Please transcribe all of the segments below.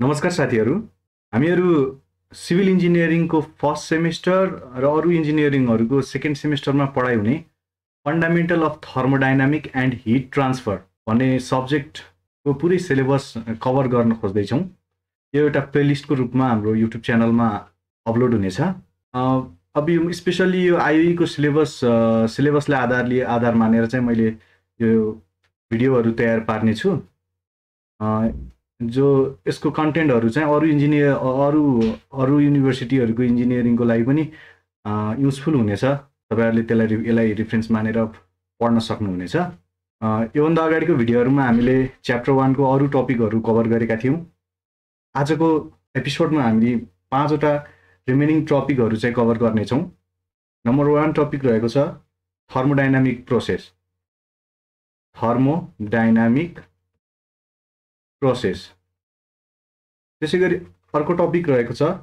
नमस्कार साथीहरू। हामीहरू सिभिल इन्जिनियरिङको फर्स्ट सेमिस्टर र अरू इन्जिनियरिङहरूको सेकेन्ड सेमिस्टरमा पढाइ हुने fundamental of thermodynamic and heat transfer भन्ने सब्जेक्टको पुरै सिलेबस कभर गर्न खोज्दैछौँ। यो एउटा प्लेलिस्टको रूपमा हाम्रो युट्युब च्यानलमा अपलोड हुनेछ। अब यो स्पेसल्ली यो आइयुईको सिलेबस सिलेबसलाई आधार लिए आधार मानेर चाहिँ मैले यो भिडियोहरू तयार पार्नेछु। जो यसको कन्टेन्टहरू चाहिँ अरू इन्जिनियर अरू अरू युनिभर्सिटीहरूको इन्जिनियरिङको लागि पनि युजफुल हुनेछ। तपाईँहरूले त्यसलाई यसलाई रिफरेन्स मानेर पढ्न सक्नुहुनेछ। योभन्दा अगाडिको भिडियोहरूमा हामीले च्याप्टर वानको अरू टपिकहरू कभर गरेका थियौँ। आजको एपिसोडमा हामीले पाँचवटा रिमेनिङ टपिकहरू चाहिँ कभर गर्नेछौँ। नम्बर वान टपिक रहेको छ थर्मोडाइनामिक प्रोसेस थर्मोडाइनामिक प्रोसेस त्यसै गरी अर्को टपिक रहेको छ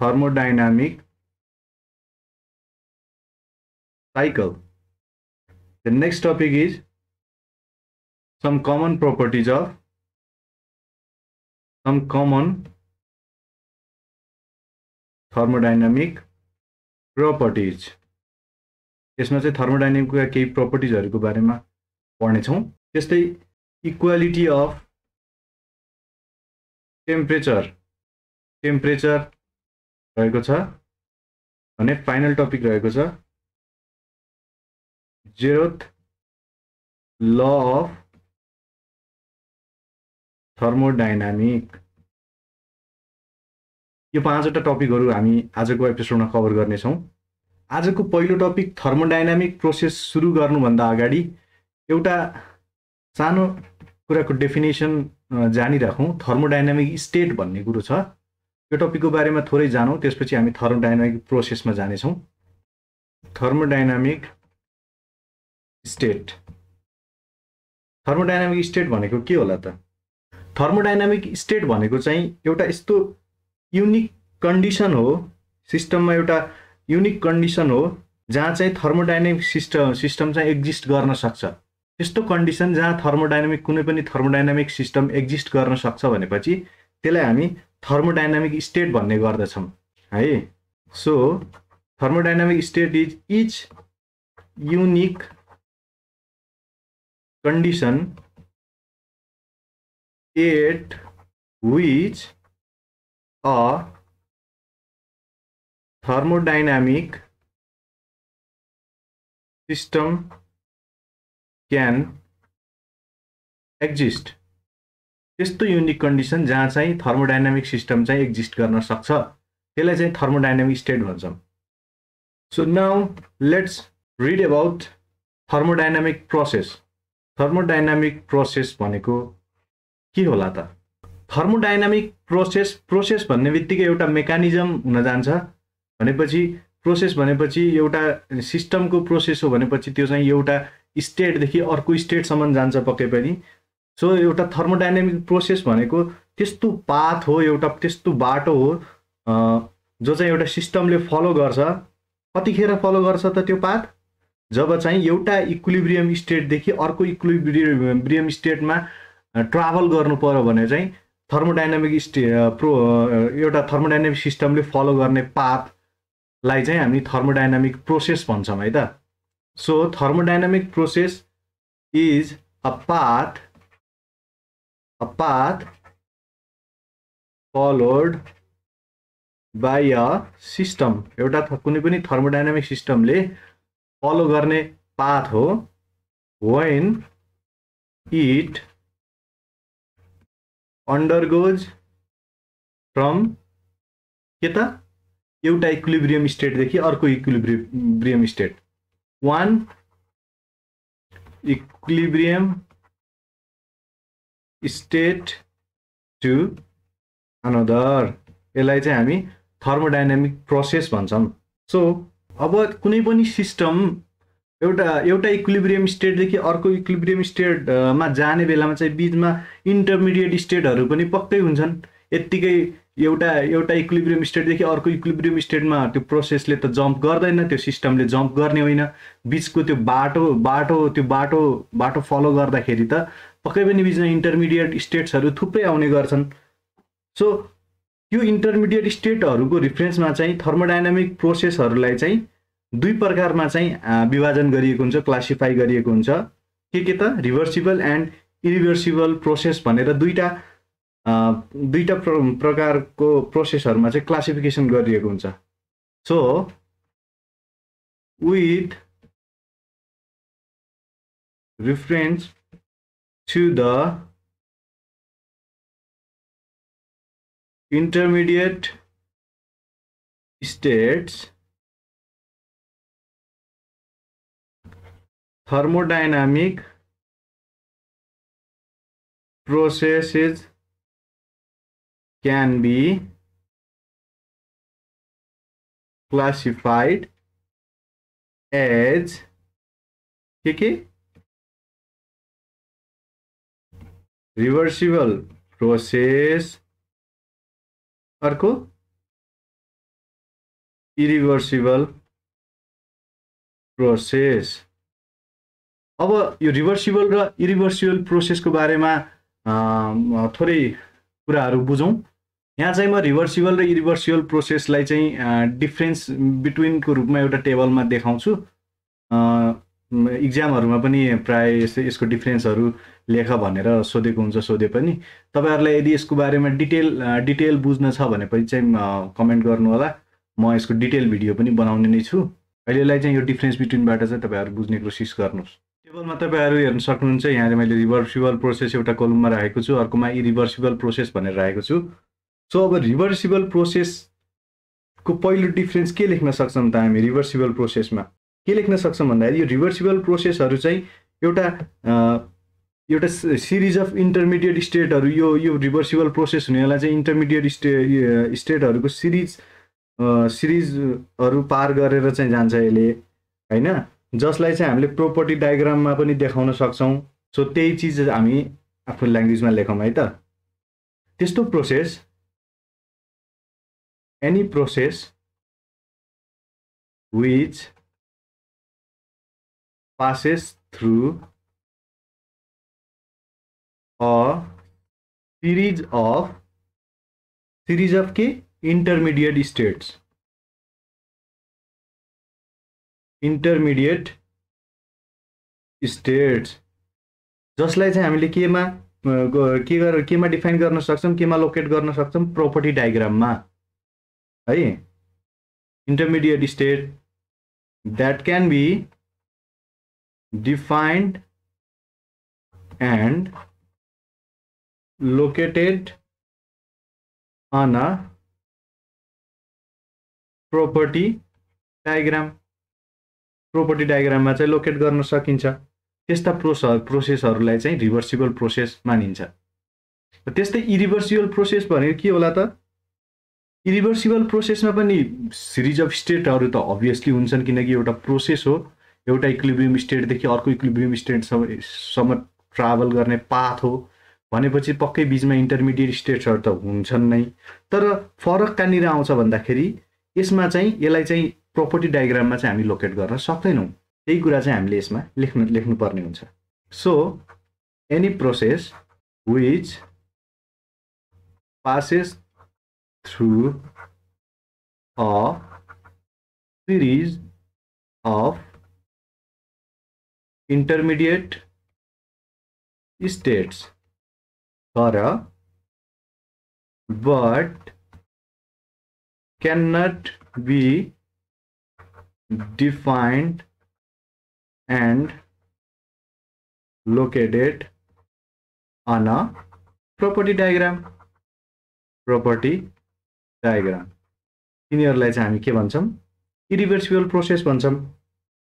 thermodynamic cycle. The next topic is some common properties of some common thermodynamic properties. यसमा चाहिँ थर्मोडाइनामिकका केही प्रपर्टिजहरूको बारेमा पढ्नेछौँ त्यस्तै इक्वालिटी अफ टेम्परेचर टेम्परेचर रहेको छ भने फाइनल टपिक रहेको छ। जेरोथ ल अफ थर्मोडाइनामिक यो पाँचवटा टपिकहरू हामी आजको एपिसोडमा कभर गर्नेछौँ। आजको पहिलो टपिक थर्मोडाइनामिक प्रोसेस सुरु गर्नुभन्दा अगाडि एउटा सानो कुराको डेफिनेसन जानिराखौँ। थर्मोडाइनामिक स्टेट भन्ने कुरो छ। यो टपिकको बारेमा थोरै जानौँ त्यसपछि हामी थर्मोडाइनामिक प्रोसेसमा जानेछौँ। थर्मोडाइनामिक स्टेट थर्मोडाइनामिक स्टेट भनेको के होला त? थर्मोडाइनामिक स्टेट भनेको चाहिँ एउटा यस्तो युनिक कन्डिसन हो सिस्टममा एउटा युनिक कन्डिसन हो जहाँ चाहिँ थर्मोडाइनामिक सिस्टम सिस्टम चाहिँ एक्जिस्ट गर्न सक्छ। त्यस्तो कन्डिसन जहाँ थर्मोडाइनामिक कुनै पनि थर्मोडाइनामिक सिस्टम एक्जिस्ट गर्न सक्छ भनेपछि त्यसलाई हामी थर्मोडाइनामिक स्टेट भन्ने गर्दछौँ है? So thermodynamic state is each unique condition at which a thermodynamic system can exist त्यस्तो युनिक कन्डिसन जहाँ चाहिँ थर्मोडाइनामिक सिस्टम चाहिँ एक्जिस्ट गर्न सक्छ त्यसलाई चाहिँ थर्मोडाइनामिक स्टेट भन्छौँ। So now let's read about thermodynamic process thermodynamic process भनेको के होला त? थर्मोडाइनामिक प्रोसेस प्रोसेस भन्ने बित्तिकै एउटा मेकानिजम हुन जान्छ। भनेपछि प्रोसेस भनेपछि एउटा सिस्टमको प्रोसेस हो भनेपछि त्यो चाहिँ एउटा स्टेटदेखि अर्को स्टेटसम्म जान्छ पक्कै पनि। सो एउटा थर्मोडाइनामिक प्रोसेस भनेको त्यस्तो पाथ हो एउटा त्यस्तो बाटो हो जो चाहिँ एउटा सिस्टमले फलो गर्छ। कतिखेर फलो गर्छ त त्यो पाथ? जब चाहिँ एउटा इक्विलिब्रियम स्टेटदेखि अर्को इक्विलिब्रियम स्टेटमा ट्राभल गर्नु पऱ्यो भने चाहिँ थर्मोडाइनामिक स्टे प्रो एउटा थर्मोडाइनामिक सिस्टमले फलो गर्ने पाथलाई चाहिँ हामी थर्मोडाइनामिक प्रोसेस भन्छौँ है त? So thermodynamic process is a path, a path followed by a system. एउटा कुनै पनि थर्मोडाइनामिक सिस्टमले फलो गर्ने पाथ हो when it undergoes from के त एउटा इक्विलिब्रियम स्टेटदेखि अर्को equilibrium state one equilibrium state to another. यसलाई चाहिँ हामी थर्मोडाइनामिक प्रोसेस भन्छौँ। सो अब कुनै पनि सिस्टम एउटा एउटा इक्विलिब्रियम स्टेटदेखि अर्को इक्विलिब्रियम स्टेटमा जाने बेलामा चाहिँ बिचमा इन्टरमिडिएट स्टेटहरू पनि पक्कै हुन्छन्। यत्तिकै एउटा एउटा इक्विलिब्रियम स्टेटदेखि अर्को इक्विलिब्रियम स्टेटमा त्यो प्रोसेसले त जम्प गर्दैन त्यो सिस्टमले जम्प गर्ने होइन। बिचको त्यो बाटो बाटो त्यो बाटो बाटो फलो गर्दाखेरि त पक्कै पनि बिचमा इन्टरमिडिएट स्टेट्सहरू थुप्रै आउने गर्छन्। सो यो इन्टरमिडिएट स्टेटहरूको रिफरेन्समा चाहिँ थर्मोडाइनामिक प्रोसेसहरूलाई चाहिँ दुई प्रकारमा चाहिँ विभाजन गरिएको हुन्छ क्लासिफाई गरिएको हुन्छ। के के त? रिभर्सिबल एन्ड इरिभर्सिबल प्रोसेस भनेर दुईवटा दुईवटा प्र प्रकारको प्रोसेसहरूमा चाहिँ क्लासिफिकेसन गरिएको हुन्छ। So with reference to the intermediate states thermodynamic processes can be classified as के reversible process अर्को? इरिभर्सिबल प्रोसेस अब यो रिभर्सिबल र इरिभर्सिबल प्रोसेसको बारेमा थोरै कुराहरू बुझौँ। यहाँ चाहिँ म रिभर्सिबल र इरिभर्सिबल प्रोसेसलाई चाहिँ डिफ्रेन्स बिट्विनको रूपमा एउटा टेबलमा देखाउँछु। इक्जामहरूमा पनि प्राय यसको डिफ्रेन्सहरू लेख भनेर सोधेको हुन्छ सोधे पनि। तपाईँहरूलाई यदि यसको बारेमा डिटेल डिटेल बुझ्न छ भनेपछि चाहिँ कमेन्ट गर्नु होला म यसको डिटेल भिडियो पनि बनाउने नै छु। अहिलेलाई चाहिँ यो डिफ्रेन्स बिट्विनबाट चाहिँ तपाईँहरू बुझ्ने कोसिस गर्नुहोस्। टेबलमा तपाईँहरू हेर्न सक्नुहुन्छ यहाँ मैले रिभर्सिबल प्रोसेस एउटा कलममा राखेको छु। अर्कोमा इरिभर्सिबल प्रोसेस भनेर राखेको छु। सो अब रिभर्सिबल प्रोसेसको पहिलो डिफ्रेन्स के लेख्न सक्छौँ त हामी रिभर्सिबल प्रोसेसमा के लेख्न सक्छौँ भन्दाखेरि यो रिभर्सिबल प्रोसेसहरू चाहिँ एउटा एउटा सिरिज अफ इन्टरमिडिएट स्टेटहरू यो यो रिभर्सिबल प्रोसेस हुनेलाई चाहिँ इन्टरमिडिएट स्टे स्टेटहरूको सिरिज सिरिजहरू पार गरेर चाहिँ जान्छ यसले होइन? जसलाई चाहिँ हामीले प्रोपर्टी डायग्राममा पनि देखाउन सक्छौँ। सो त्यही चिज हामी आफ्नो ल्याङ्ग्वेजमा लेखौँ है त। त्यस्तो process any process which passes through a series of series of के intermediate states. Intermediate states. जसलाई चाहिँ हामीले केमा के गरेर केमा डिफाइन गर्न सक्छौँ केमा लोकेट गर्न सक्छौँ प्रोपर्टी डायग्राममा है? Intermediate state that can be defined and located on a property diagram property डायग्राममा चाहिँ लोकेट गर्न सकिन्छ। त्यस्ता प्रोस प्रोसेसहरूलाई चाहिँ रिभर्सिबल प्रोसेस मानिन्छ। त्यस्तै इरिभर्सिबल प्रोसेस भनेको के होला त? इरिभर्सिबल प्रोसेसमा पनि सिरिज अफ स्टेटहरू त अभियसली हुन्छन् किनकि एउटा प्रोसेस हो। एउटा इक्लिब्रियम स्टेटदेखि अर्को इक्लिब्रियम स्टेटसम्म ट्राभल गर्ने पाथ हो। भनेपछि पक्कै बिचमा इन्टरमिडिएट स्टेट्सहरू त हुन्छन् नै। तर फरक कहाँनिर आउँछ भन्दाखेरि यसमा चाहिँ यसलाई चाहिँ प्रोपर्टी डायग्राममा चाहिँ हामी लोकेट गर्न सक्दैनौँ। त्यही कुरा चाहिँ हामीले यसमा लेख्नु लेख्नुपर्ने हुन्छ। So any process which passes through a series of intermediate states Kara but cannot be defined and located on a property diagram. Property diagram. यिनीहरूलाई चाहिँ हामी के भन्छौँ? इरिभर्सिबल प्रोसेस भन्छौँ।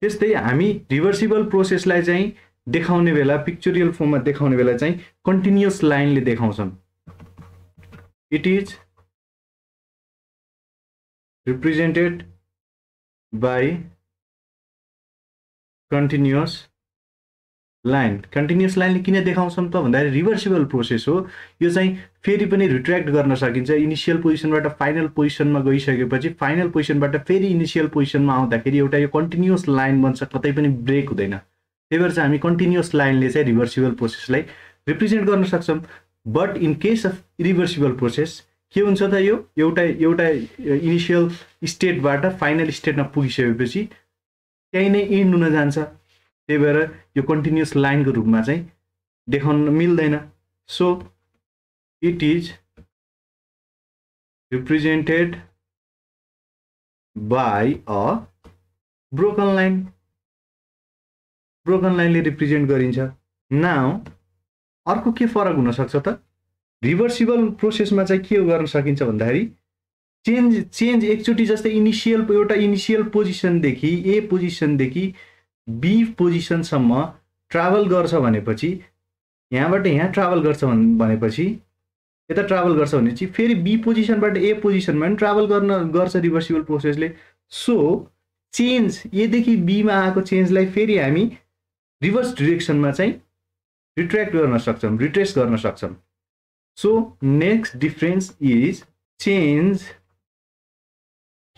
त्यस्तै हामी रिभर्सिबल प्रोसेसलाई चाहिँ देखाउने बेला पिक्चरियल फर्ममा देखाउने बेला चाहिँ कन्टिन्युस लाइनले देखाउँछन् it is represented by continuous line continuous लाइनले किन देखाउँछौँ त भन्दाखेरि रिभर्सिबल प्रोसेस हो। यो चाहिँ फेरि पनि रिट्र्याक्ट गर्न सकिन्छ। इनिसियल पोजिसनबाट फाइनल पोजिसनमा गइसकेपछि फाइनल पोजिसनबाट फेरि इनिसियल पोजिसनमा आउँदाखेरि एउटा यो कन्टिन्युस लाइन बन्छ कतै पनि ब्रेक हुँदैन। त्यही भएर चाहिँ हामी कन्टिन्युस लाइनले चाहिँ रिभर्सिबल प्रोसेसलाई रिप्रेजेन्ट गर्न सक्छौँ। But in case of irreversible process के हुन्छ त यो? एउटा एउटा इनिसियल स्टेटबाट फाइनल स्टेटमा पुगिसकेपछि त्यहीँ नै इन्ड हुन जान्छ। त्यही भएर यो कन्टिन्युस लाइनको रूपमा चाहिँ देखाउन मिल्दैन। So it is represented by a broken line broken लाइनले represent गरिन्छ। नाउ अर्को के फरक हुनसक्छ त? रिभर्सिबल प्रोसेसमा चाहिँ के गर्न सकिन्छ भन्दाखेरि चेन्ज चेन्ज एकचोटि जस्तै इनिसियल एउटा इनिसियल पोजिसनदेखि ए पोजिसनदेखि बी पोजिसनसम्म ट्राभल गर्छ भनेपछि यहाँबाट यहाँ ट्राभल गर्छ भनेपछि यता ट्राभल गर्छ भनेपछि फेरि बी पोजिसनबाट ए पोजिसनमा पनि ट्राभल गर्न गर्छ रिभर्सिबल प्रोसेसले सो चेन्ज एदेखि बीमा आएको चेन्जलाई फेरि हामी रिभर्स डिरेक्सनमा चाहिँ रिट्र्याक्ट गर्न सक्छौँ रिट्रेस गर्न सक्छौँ। So next difference is change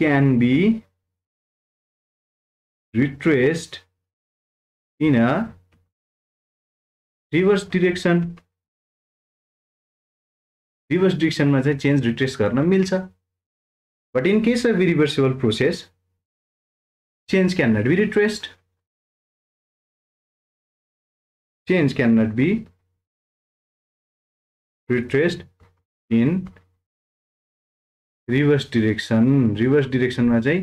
can be retraced in a reverse direction reverse डिरेक्सनमा चाहिँ चेन्ज रिट्रेस गर्न मिल्छ। But in case of reversible process change can not be retraced change cannot be retraced in reverse direction reverse डिरेक्सनमा चाहिँ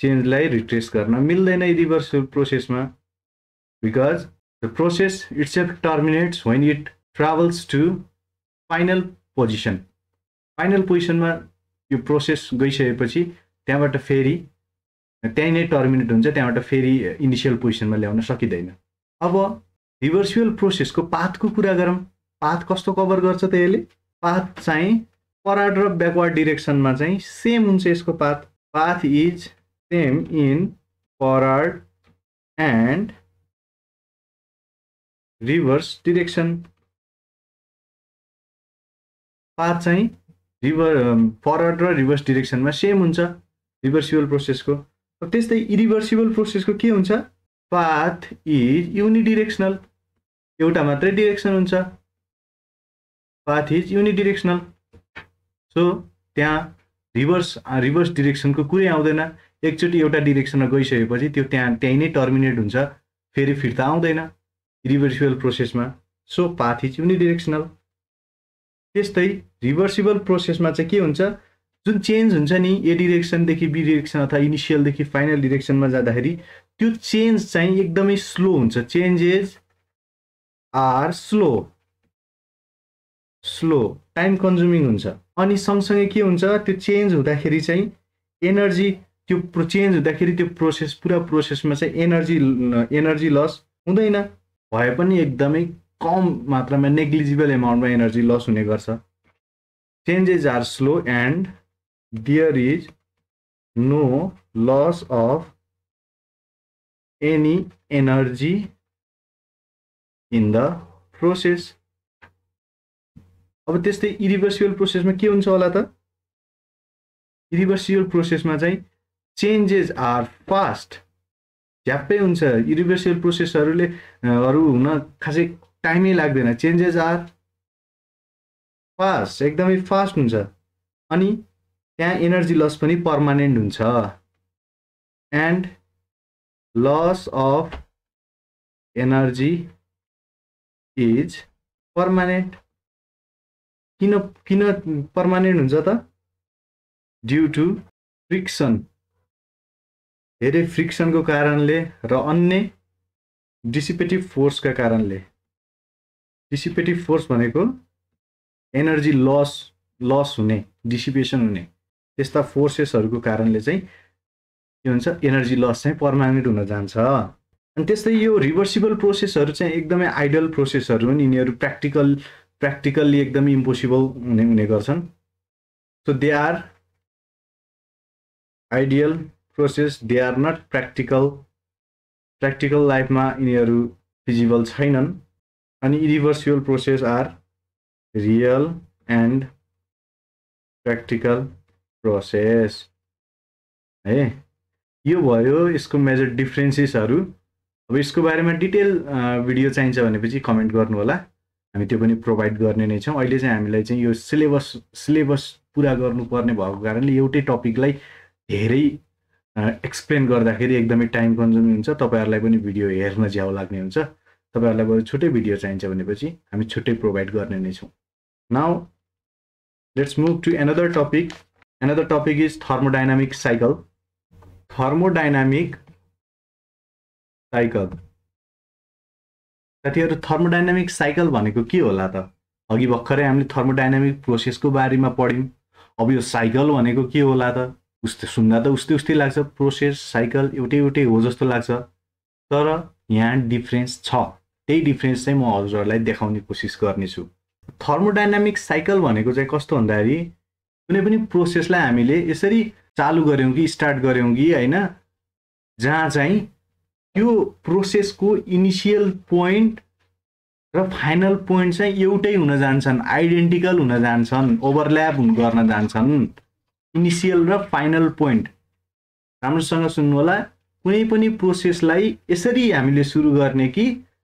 चेन्जलाई retrace गर्न मिल्दैन reverse प्रोसेसमा the process it's F terminates when it travels to final position final पोजिसनमा यो process गइसकेपछि त्यहाँबाट फेरि त्यहीँ नै टर्मिनेट हुन्छ त्यहाँबाट फेरि इनिसियल पोजिसनमा ल्याउन सकिँदैन. अब रिभर्सिबल प्रोसेसको पाथको कुरा गरौँ। पाथ कस्तो कभर गर्छ त यसले? पाथ चाहिँ फरवर्ड र ब्याकवर्ड डिरेक्सनमा चाहिँ सेम हुन्छ यसको path. Path is same in forward and reverse direction path चाहिँ रिभर फरवर्ड र रिभर्स डिरेक्सनमा सेम हुन्छ रिभर्सिबल प्रोसेसको। त्यस्तै इरिभर्सिबल प्रोसेसको के हुन्छ? Path is unidirectional. एउटा मात्रै डिरेक्सन हुन्छ। Path is unidirectional. सो त्यहाँ रिभर्स रिभर्स डिरेक्सनको कुरै आउँदैन। एकचोटि एउटा डिरेक्सनमा गइसकेपछि त्यो त्यहाँ त्यहीँ नै टर्मिनेट हुन्छ। फेरि फिर्ता आउँदैन। रिभर्सिबल प्रोसेसमा सो पाथ इज युनिडिरेक्सनल त्यस्तै रिभर्सिबल प्रोसेसमा चाहिँ के हुन्छ? जुन चेन्ज हुन्छ नि ए डिरेक्सनदेखि बी डिरेक्सन अथवा इनिसियलदेखि फाइनल डिरेक्सनमा जाँदाखेरि त्यो चेन्ज चाहिँ एकदमै स्लो हुन्छ। Changes are slow slow time consuming हुन्छ। अनि सँगसँगै के हुन्छ? त्यो चेन्ज हुँदाखेरि चाहिँ एनर्जी त्यो चेन्ज हुँदाखेरि त्यो प्रोसेस पुरा प्रोसेसमा चाहिँ एनर्जी एनर्जी लस हुँदैन। भए पनि एकदमै कम मात्रामा नेग्लिजिबल एमाउन्टमा एनर्जी लस हुने गर्छ। Changes are slow and there is no loss of any energy in the process अब त्यस्तै इरिभर्सिबल प्रोसेसमा के हुन्छ होला त? इरिभर्सिबल प्रोसेसमा चाहिँ चेन्जेस आर फास्ट झ्याप्पै हुन्छ। इरिभर्सिबल प्रोसेसहरूले हरू हुन खासै टाइमै लाग्दैन। चेन्जेस आर फास्ट एकदमै फास्ट हुन्छ। अनि त्यहाँ एनर्जी लस पनि पर्मानेन्ट हुन्छ। And loss of energy is permanent किन किन पर्मानेन्ट हुन्छ त? ड्यु टु फ्रिक्सन धेरै फ्रिक्सनको कारणले र अन्य डिसिपेटिभ फोर्सका कारणले। डिसिपेटिभ फोर्स भनेको एनर्जी लस लस हुने डिसिपेसन हुने त्यस्ता फोर्सेसहरूको कारणले चाहिँ के हुन्छ? एनर्जी लस चाहिँ पर्मानेन्ट हुन जान्छ। अनि त्यस्तै यो रिभर्सिबल प्रोसेसहरू चाहिँ एकदमै आइडल प्रोसेसहरू हुन्। यिनीहरू प्र्याक्टिकल प्र्याक्टिकल्ली एकदमै इम्पोसिबल हुने हुने गर्छन्। So they are ideal process they are not practical practical लाइफमा यिनीहरू फिजिबल छैनन् अनि irreversible process are real and practical process है यो भयो यसको मेजर डिफ्रेन्सेसहरू अब यसको बारेमा डिटेल भिडियो चाहिन्छ भनेपछि कमेन्ट गर्नु होला हामी त्यो पनि प्रोभाइड गर्ने नै छौँ। अहिले चाहिँ हामीलाई चाहिँ यो सिलेबस सिलेबस पुरा गर्नुपर्ने भएको कारणले एउटै टपिकलाई धेरै एक्सप्लेन गर्दाखेरि एकदमै टाइम कन्ज्युमिङ हुन्छ। तपाईँहरूलाई पनि भिडियो हेर्न ज्याउ लाग्ने हुन्छ। तपाईँहरूलाई बरु छुट्टै भिडियो चाहिन्छ भनेपछि हामी छुट्टै प्रोभाइड गर्ने नै छौँ। Now let's move to another topic another topic is thermodynamic cycle thermodynamic cycle साथीहरू थर्मोडाइनामिक साइकल भनेको के होला त? अघि भर्खरै हामीले थर्मोडाइनामिक प्रोसेसको बारेमा पढ्यौँ। अब यो साइकल भनेको के होला त? उस्तै सुन्दा त उस्तै उस्तै लाग्छ प्रोसेस साइकल एउटै एउटै हो जस्तो लाग्छ। तर यहाँ डिफ्रेन्स छ। त्यही डिफ्रेन्स चाहिँ म हजुरहरूलाई देखाउने कोसिस गर्नेछु। थर्मोडाइनामिक साइकल भनेको चाहिँ कस्तो भन्दाखेरि कुनै पनि प्रोसेसलाई हामीले यसरी चालु गऱ्यौँ कि स्टार्ट गऱ्यौँ कि होइन जहाँ चाहिँ त्यो प्रोसेसको इनिसियल पोइन्ट र फाइनल पोइन्ट चाहिँ एउटै हुन जान्छन् आइडेन्टिकल हुन जान्छन् ओभरल्याप गर्न जान्छन्। इनिसियल र फाइनल पोइन्ट। राम्रोसँग सुन्नु होला कुनै पनि प्रोसेसलाई यसरी हामीले सुरु गर्ने कि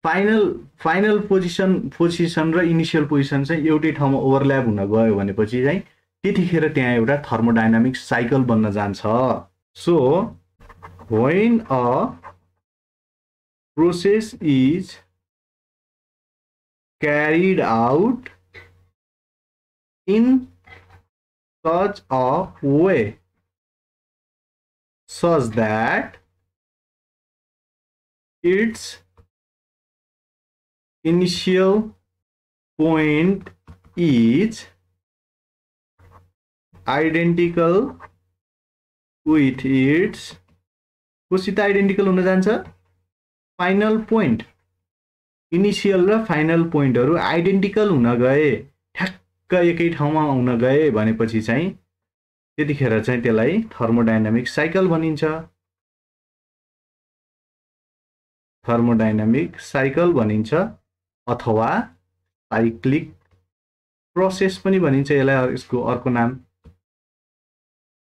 फाइनल फाइनल पोजिसन पोजिसन र इनिसियल पोजिसन चाहिँ एउटै ठाउँमा ओभरल्याप हुन गयो भनेपछि चाहिँ त्यतिखेर त्यहाँ एउटा थर्मोडाइनामिक साइकल बन्न जान्छ। So when a process is carried out in such a way such that its initial point is identical with its कसित आइडेन्टिकल हुन जान्छ। फाइनल पोइन्ट इनिसियल र फाइनल पोइन्टहरू आइडेन्टिकल हुन गए। एकै ठाउँमा हुन गए भनेपछि चाहिँ त्यतिखेर चाहिँ त्यसलाई थर्मोडाइनामिक साइकल भनिन्छ। थर्मोडाइनामिक साइकल भनिन्छ अथवा साइक्लिक प्रोसेस पनि भनिन्छ यसलाई यसको अर्को नाम।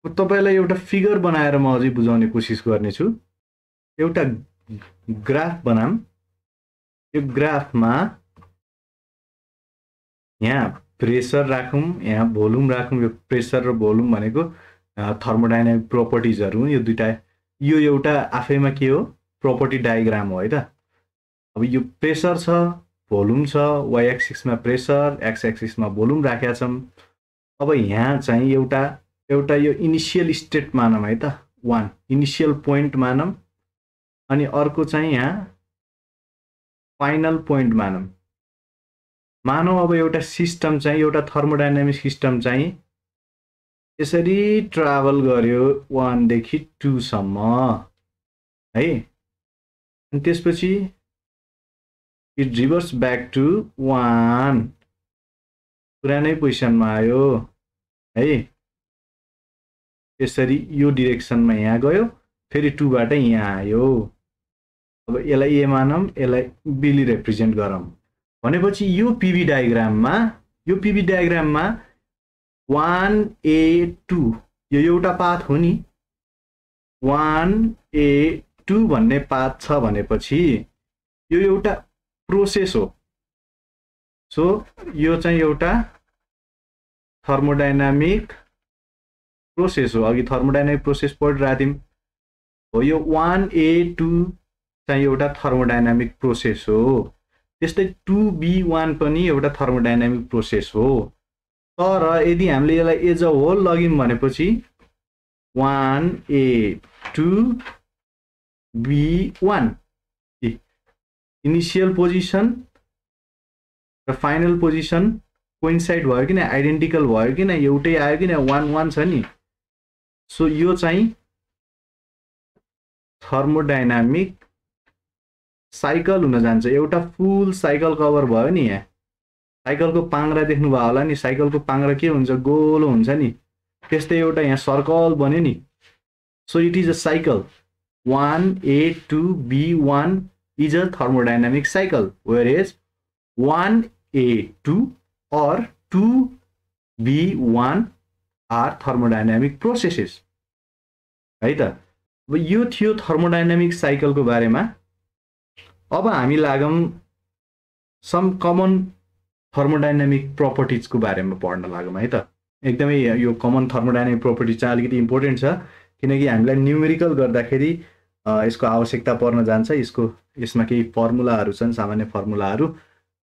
तपाईँलाई एउटा फिगर बनाएर म अझै बुझाउने कोसिस गर्नेछु। एउटा ग्राफ बनाऊँ। यो ग्राफमा यहाँ प्रेसर राखौँ यहाँ भोल्युम राखौँ यो प्रेसर र भोल्युम भनेको थर्मोडाइनामिक प्रोपर्टिजहरू यो दुइटा यो एउटा आफैमा के हो? प्रोपर्टी डायग्राम हो है त? अब यो प्रेसर छ भोल्युम छ वाइ एक्सिसमा प्रेसर एक्स एक्सिसमा भोल्युम राखेका छौँ। अब यहाँ चाहिँ एउटा एउटा यो इनिसियल स्टेट मानौँ है त? वान इनिसियल पोइन्ट मानौँ। अनि अर्को चाहिँ यहाँ फाइनल पोइन्ट मानौँ। मानौँ अब एउटा सिस्टम चाहिँ एउटा थर्मोडाइनामिक सिस्टम चाहिँ यसरी ट्राभल गर्यो वानदेखि टूसम्म है? अनि त्यसपछि it reverse back to one. पुरानै पोजिसनमा आयो है? यसरी यो डिरेक्सनमा यहाँ गयो फेरि टूबाट यहाँ आयो। अब यसलाई ए मानौँ यसलाई बिली रिप्रेजेन्ट गरौँ। भनेपछि यो पिभी डायग्राममा यो पिभी डायग्राममा वान ए टू यो एउटा पाथ हो नि। वान ए टू भन्ने पाथ छ भनेपछि यो एउटा प्रोसेस हो। सो यो चाहिँ एउटा थर्मोडाइनामिक प्रोसेस हो। अघि थर्मोडाइनामिक प्रोसेस पढिरहेको थियौँ हो यो वान ए टू चाहिँ एउटा थर्मोडाइनामिक प्रोसेस हो। त्यस्तै टु बी वान पनि एउटा थर्मोडाइनामिक प्रोसेस हो। तर यदि हामीले यसलाई एज अ होल लग्यौँ भनेपछि one A to B one initial position र फाइनल पोजिसन कोइन्साइड भयो कि न आइडेन्टिकल भयो कि न एउटै आयो कि न वान वान छ नि। सो यो चाहिँ थर्मोडाइनामिक साइकल हुन जान्छ। एउटा फुल साइकल कभर भयो नि यहाँ। साइकलको पाङ्रा देख्नुभयो होला नि। साइकलको पाङ्रा के हुन्छ? गोलो हुन्छ नि। त्यस्तै एउटा यहाँ सर्कल बन्यो नि। So it is a cycle one A to B one is a thermodynamic cycle where is one A to or to B one are thermodynamic processes है त? अब यो थियो थर्मोडाइनामिक साइकलको बारेमा। अब हामी लागौँ सम कमन थर्मोडाइनामिक प्रपर्टिजको बारेमा पढ्न लागौँ है त। एकदमै यो कमन थर्मोडाइनामिक प्रपर्टिज चाहिँ अलिकति इम्पोर्टेन्ट छ किनकि हामीलाई न्युमेरिकल गर्दाखेरि यसको आवश्यकता पर्न जान्छ। यसको यसमा केही फर्मुलाहरू छन् सामान्य फर्मुलाहरू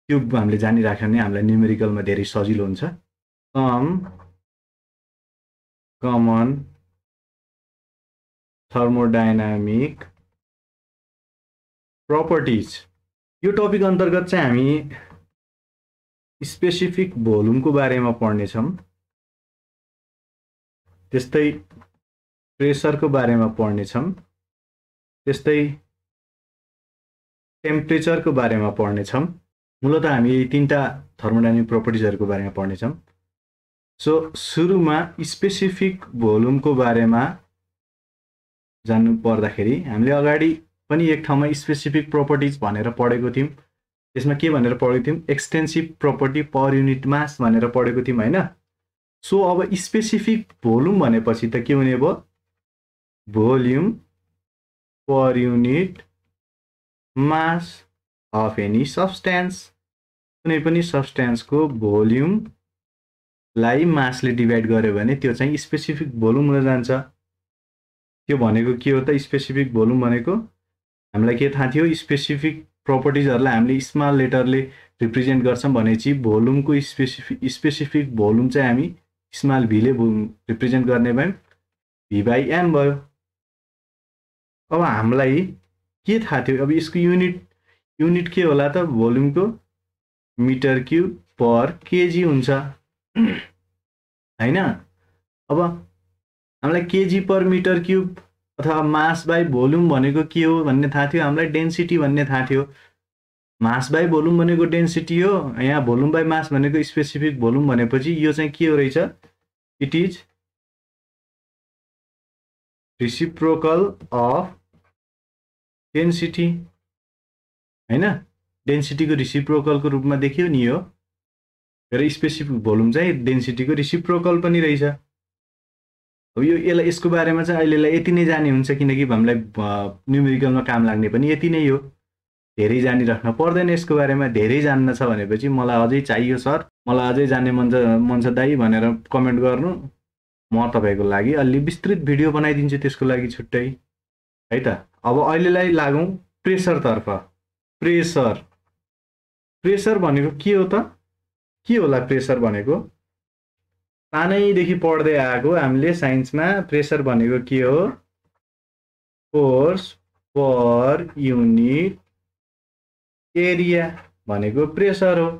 त्यो हामीले जानिराख्यो भने हामीलाई न्युमेरिकलमा धेरै सजिलो हुन्छ। कम कमन थर्मोडाइनामिक प्रपर्टिज यो टपिक अन्तर्गत चाहिँ हामी स्पेसिफिक भोल्युमको बारेमा पढ्नेछौँ। त्यस्तै प्रेसरको बारेमा पढ्नेछौँ। त्यस्तै टेम्परेचरको बारेमा पढ्नेछौँ। मूलत हामी तिनवटा थर्मोडाइनामिक प्रपर्टिजहरूको बारेमा पढ्नेछौँ। सो सुरुमा स्पेसिफिक भोल्युमको बारेमा जान्नु पर्दाखेरि हामीले अगाडि पनि एक ठाउँमा स्पेसिफिक प्रपर्टिज भनेर पढेको थियौँ। त्यसमा के भनेर पढेको थियौँ? Extensive property per unit mass भनेर पढेको थियौँ होइन? सो अब स्पेसिफिक भोल्युम भनेपछि त के हुने भयो? Volume per unit mass of any substance कुनै पनि सब्सटेन्सको भोल्युमलाई मासले डिभाइड गर्यो भने त्यो चाहिँ स्पेसिफिक भोल्युम हुन जान्छ। त्यो भनेको के हो त? स्पेसिफिक भोल्युम भनेको हामीलाई के थाहा थियो स्पेसिफिक प्रपर्टिजहरूलाई हामीले स्मल लेटरले रिप्रेजेन्ट गर्छौँ भनेपछि भोल्युमको स्पेसिफिक स्पेसिफिक भोल्युम चाहिँ हामी स्मल भीले रिप्रेजेन्ट गर्ने भयौँ भी बाई एम भयो। अब हामीलाई के थाहा थियो? अब यसको युनिट युनिट के होला त? भोल्युमको मिटर क्युब पर केजी हुन्छ। होइन? अब हामीलाई केजी पर मिटर क्युब अथवा मास बाई भोल्युम भनेको के हो भन्ने थाहा थियो? हामीलाई डेन्सिटी भन्ने थाहा थियो। मास बाई भोल्युम भनेको डेन्सिटी हो यहाँ भोल्युम बाई मास भनेको स्पेसिफिक भोल्युम भनेपछि यो चाहिँ के हो रहेछ? It is reciprocal of density होइन? डेन्सिटीको रिसिप्रोकलको रूपमा देखियो नि यो। र स्पेसिफिक भोल्युम चाहिँ डेन्सिटीको रिसिप्रोकल पनि रहेछ। यो यसलाई यसको बारेमा चाहिँ अहिलेलाई यति नै जाने हुन्छ किनकि हामीलाई न्युमेरिकलमा काम लाग्ने पनि यति नै हो। धेरै जानिराख्न पर्दैन यसको बारेमा धेरै जान्न छ भनेपछि मलाई अझै चाहियो सर। मलाई अझै जान्ने मन मन छ दाई भनेर कमेन्ट गर्नु। म तपाईँको लागि अलि विस्तृत भिडियो बनाइदिन्छु त्यसको लागि छुट्टै। है त? अब अहिलेलाई लागौँ प्रेसरतर्फ प्रेसर। प्रेसर भनेको के हो त? के होला प्रेसर भनेको? सानैदेखि पढ्दै आएको हामीले साइन्समा प्रेसर भनेको के हो? फोर्स पर युनिट एरिया भनेको प्रेसर हो।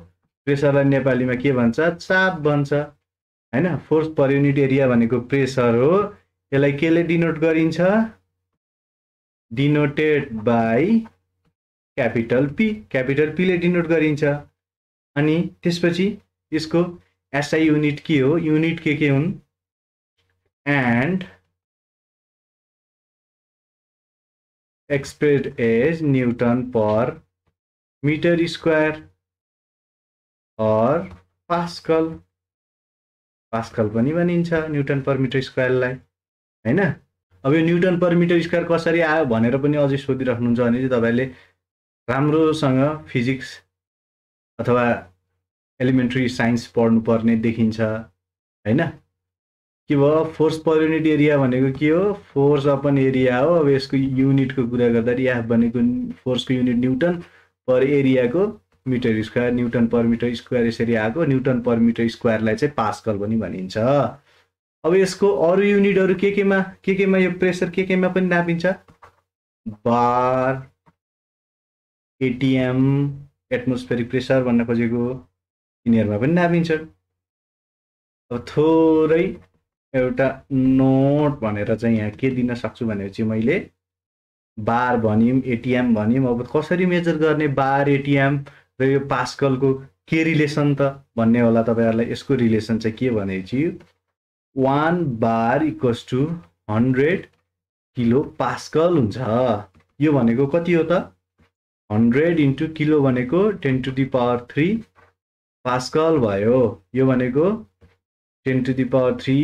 प्रेसरलाई नेपालीमा के भन्छ? चाप भन्छ। होइन? फोर्स पर युनिट एरिया भनेको प्रेसर हो। यसलाई केले डिनोट गरिन्छ? Denoted by capital P. Capital पीले डिनोट गरिन्छ। अनि त्यसपछि यसको एसआई युनिट के हो युनिट के के हुन् and expressed as newton per metre square or pascal pascal पनि भनिन्छ न्युटन पर मिटर स्क्वायरलाई होइन? अब यो न्युटन पर मिटर स्क्वायर कसरी आयो भनेर पनि अझै सोधिराख्नुहुन्छ भने चाहिँ तपाईँले राम्रोसँग फिजिक्स अथवा एलिमेन्ट्री साइन्स पढ्नुपर्ने देखिन्छ होइन? के भयो? फोर्स पर युनिट एरिया भनेको के हो? फोर्स अपन एरिया हो। अब यसको युनिटको कुरा गर्दाखेरि एफ भनेको फोर्सको युनिट न्युटन पर एरियाको metre square newton per metre square यसरी आएको। न्युटन पर मिटर स्क्वायरलाई चाहिँ पास्कल पनि भनिन्छ। अब यसको अरू युनिटहरू के केमा के केमा यो प्रेसर के केमा पनि नापिन्छ? बार एटिएम एटमोस्फेरिक प्रेसर भन्न खोजेको यिनीहरूमा पनि नापिन्छ अब थोरै एउटा नोट भनेर चाहिँ यहाँ के दिन सक्छु भनेपछि मैले बार भन्यौँ एटिएम भन्यौँ अब कसरी मेजर गर्ने बार एटिएम र यो पास्कलको के रिलेसन त भन्ने होला तपाईँहरूलाई यसको रिलेसन चाहिँ के भनेपछि one bar equals to hundred kilo pascal हुन्छ। यो भनेको कति हो त? हन्ड्रेड इन्टु किलो भनेको ten to the power three pascal भयो। यो भनेको ten to the power three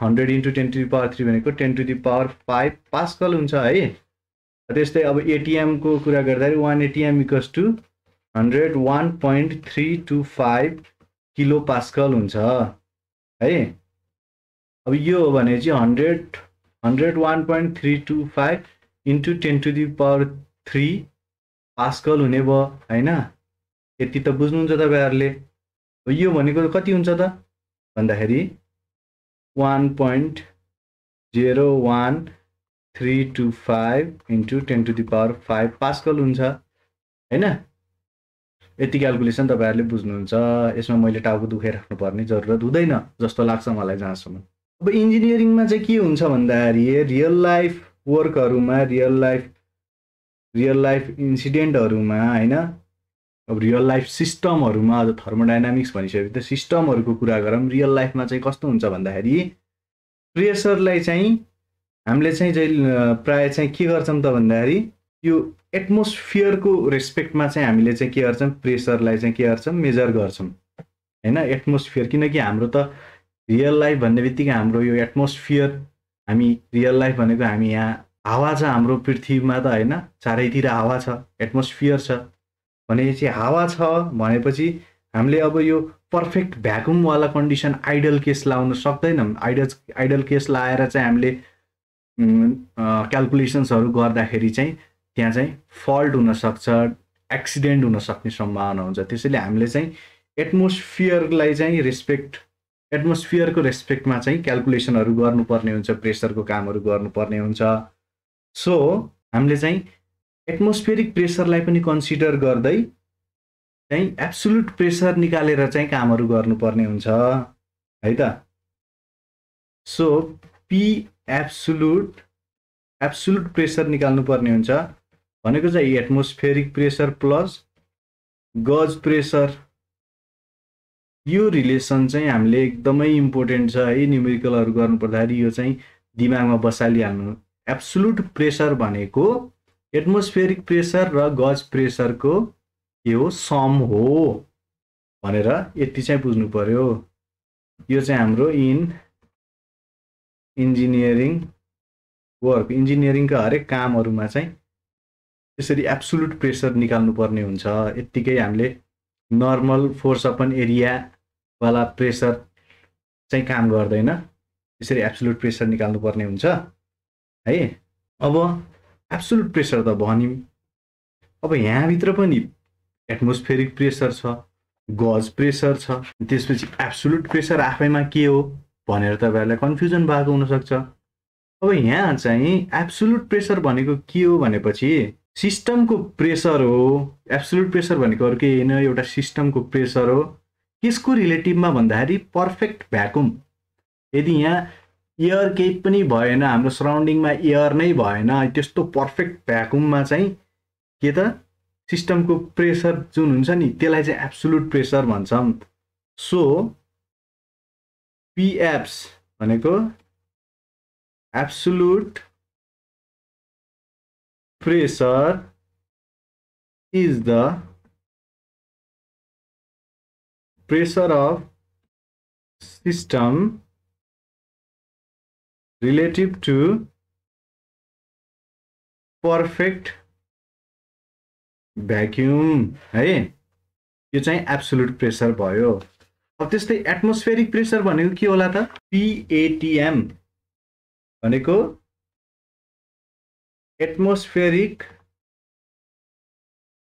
hundred into ten to the power three भनेको ten to the power five pascal हुन्छ है। त्यस्तै अब एटिएमको कुरा गर्दाखेरि one ATM equals to hundred one point three two five kilo pascal हुन्छ है। अब यो हो भने चाहिँ hundred hundred one point three two five into ten to the power three pascal हुने भयो होइन? यति त बुझ्नुहुन्छ तपाईँहरूले। यो भनेको कति हुन्छ त? भन्दाखेरि one point zero one three two five into ten to the power five pascal हुन्छ होइन? यति क्यालकुलेसन तपाईँहरूले बुझ्नुहुन्छ। यसमा मैले टाउको दुखाइराख्नु पर्ने जरुरत हुँदैन जस्तो लाग्छ मलाई जहाँसम्म। अब इन्जिनियरिङमा चाहिँ के हुन्छ भन्दाखेरि रियल लाइफ वर्कहरूमा रियल लाइफ रियल लाइफ इन्सिडेन्टहरूमा होइन? अब रियल लाइफ सिस्टमहरूमा अझ थर्मोडाइनामिक्स भनिसकेपछि त सिस्टमहरूको कुरा गरौँ रियल लाइफमा चाहिँ कस्तो हुन्छ भन्दाखेरि प्रेसरलाई चाहिँ हामीले चाहिँ जहिले प्रायः चाहिँ के गर्छौँ त भन्दाखेरि यो एटमोस्फियरको रेस्पेक्टमा चाहिँ हामीले चाहिँ के गर्छौँ प्रेसरलाई चाहिँ के गर्छौँ मेजर गर्छौँ। होइन? एटमोस्फियर किनकि हाम्रो त रियल लाइफ भन्ने बित्तिकै हाम्रो यो एटमोस्फियर हामी रियल लाइफ भनेको हामी यहाँ हावा छ हाम्रो पृथ्वीमा त होइन चारैतिर हावा छ एटमोस्फियर छ। भनेपछि हावा छ भनेपछि हामीले अब यो पर्फेक्ट भ्याकुमवाला कन्डिसन आइडल केस लाउन सक्दैनौँ। आइडल आइडल केस लाएर चाहिँ हामीले क्यालकुलेसन्सहरू गर्दाखेरि चाहिँ त्यहाँ चाहिँ फल्ट हुनसक्छ एक्सिडेन्ट हुनसक्ने सम्भावना हुन्छ। त्यसैले हामीले चाहिँ एटमोस्फियरलाई चाहिँ रेस्पेक्ट एटमोस्फियरको रेस्पेक्टमा चाहिँ क्यालकुलेसनहरू गर्नुपर्ने हुन्छ प्रेसरको कामहरू गर्नुपर्ने हुन्छ। सो हामीले चाहिँ एटमोस्फियरिक प्रेसरलाई पनि कन्सिडर गर्दै चाहिँ एब्सोल्युट प्रेसर निकालेर चाहिँ कामहरू गर्नुपर्ने हुन्छ है त? So P absolute absolute pressure निकाल्नु पर्ने हुन्छ। भनेको चाहिँ atmospheric pressure plus gauge pressure यो रिलेसन चाहिँ हामीले एकदमै इम्पोर्टेन्ट छ है न्युमेरिकलहरू गर्नुपर्दाखेरि यो चाहिँ दिमागमा बसालिहाल्नु। एब्सोल्युट प्रेसर भनेको एटमोस्फेरिक प्रेसर र गज प्रेसरको के हो? सम हो भनेर यति चाहिँ बुझ्नु पर्यो। यो चाहिँ हाम्रो इन इन्जिनियरिङ वर्क इन्जिनियरिङका हरेक कामहरूमा चाहिँ त्यसरी एब्सोल्युट प्रेसर निकाल्नु पर्ने हुन्छ। यत्तिकै हामीले नर्मल फोर्स अपन एरियावाला प्रेसर चाहिँ काम गर्दैन। त्यसरी एब्सोल्युट प्रेसर निकाल्नु पर्ने हुन्छ। है? अब एब्सोल्युट प्रेसर त भनिम् अब यहाँभित्र पनि एटमोस्फेरिक प्रेसर छ गज प्रेसर छ त्यसपछि एब्सोल्युट प्रेसर आफैमा के हो भनेर तपाईँहरूलाई कन्फ्युजन भएको हुनसक्छ। अब यहाँ चाहिँ एब्सोल्युट प्रेसर भनेको के हो भनेपछि सिस्टमको प्रेसर हो। एब्सोल्युट प्रेसर भनेको अरू केही होइन एउटा सिस्टमको प्रेसर हो। त्यसको रिलेटिभमा भन्दाखेरि पर्फेक्ट भ्याकुम यदि यहाँ एयर केही पनि भएन हाम्रो सराउन्डिङमा एयर नै भएन। त्यस्तो पर्फेक्ट भ्याकुममा चाहिँ के त? सिस्टमको प्रेसर जुन हुन्छ नि त्यसलाई चाहिँ एब्सोल्युट प्रेसर भन्छौँ सो पिएप्स भनेको absolute pressure is the pressure of system relative to perfect vacuum है? यो चाहिँ एब्सोल्युट प्रेसर भयो। अब त्यस्तै एटमोस्फेरिक प्रेसर भनेको के होला त? पिएटिएम भनेको एटमोस्फेरिक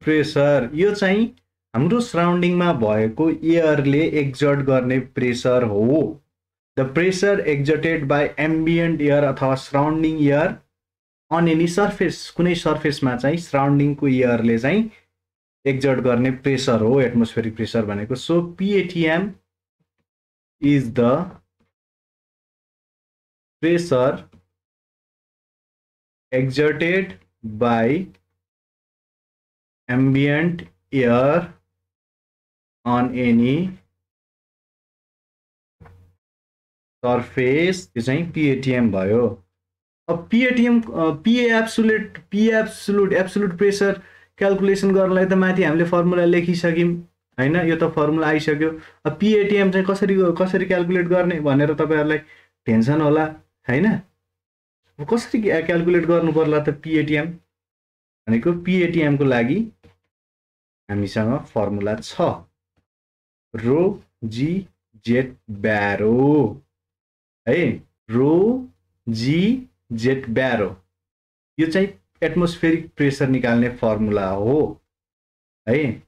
प्रेसर यो चाहिँ हाम्रो सराउन्डिङमा भएको एयरले एक्जर्ट गर्ने प्रेसर हो। The pressure exerted by ambient air अथवा surrounding air on any surface कुनै सर्फेसमा चाहिँ सराउन्डिङको एयरले चाहिँ एक्जर्ट गर्ने प्रेसर हो एटमोस्फेरिक प्रेसर भनेको। So P atm is the pressure exerted by ambient air on any surface त्यो चाहिँ पिएटिएम भयो। अब पिएटिएम पिए एब्सुलेट पिए एब्सुलुट एब्सुलुट प्रेसर क्यालकुलेसन गर्नलाई त माथि हामीले फर्मुला लेखिसक्यौँ होइन? यो त फर्मुला आइसक्यो। अब पिएटिएम चाहिँ कसरी कसरी क्यालकुलेट गर्ने भनेर तपाईँहरूलाई टेन्सन होला होइन? कसरी क्यालकुलेट गर्नु पर्ला त पिएटिएम भनेको पिएटिएमको लागि हामीसँग फर्मुला छ। रो जी जेट ब्यारो है? Rho g z bar. यो चाहिँ एटमोस्फेरिक प्रेसर निकाल्ने फर्मुला हो। है?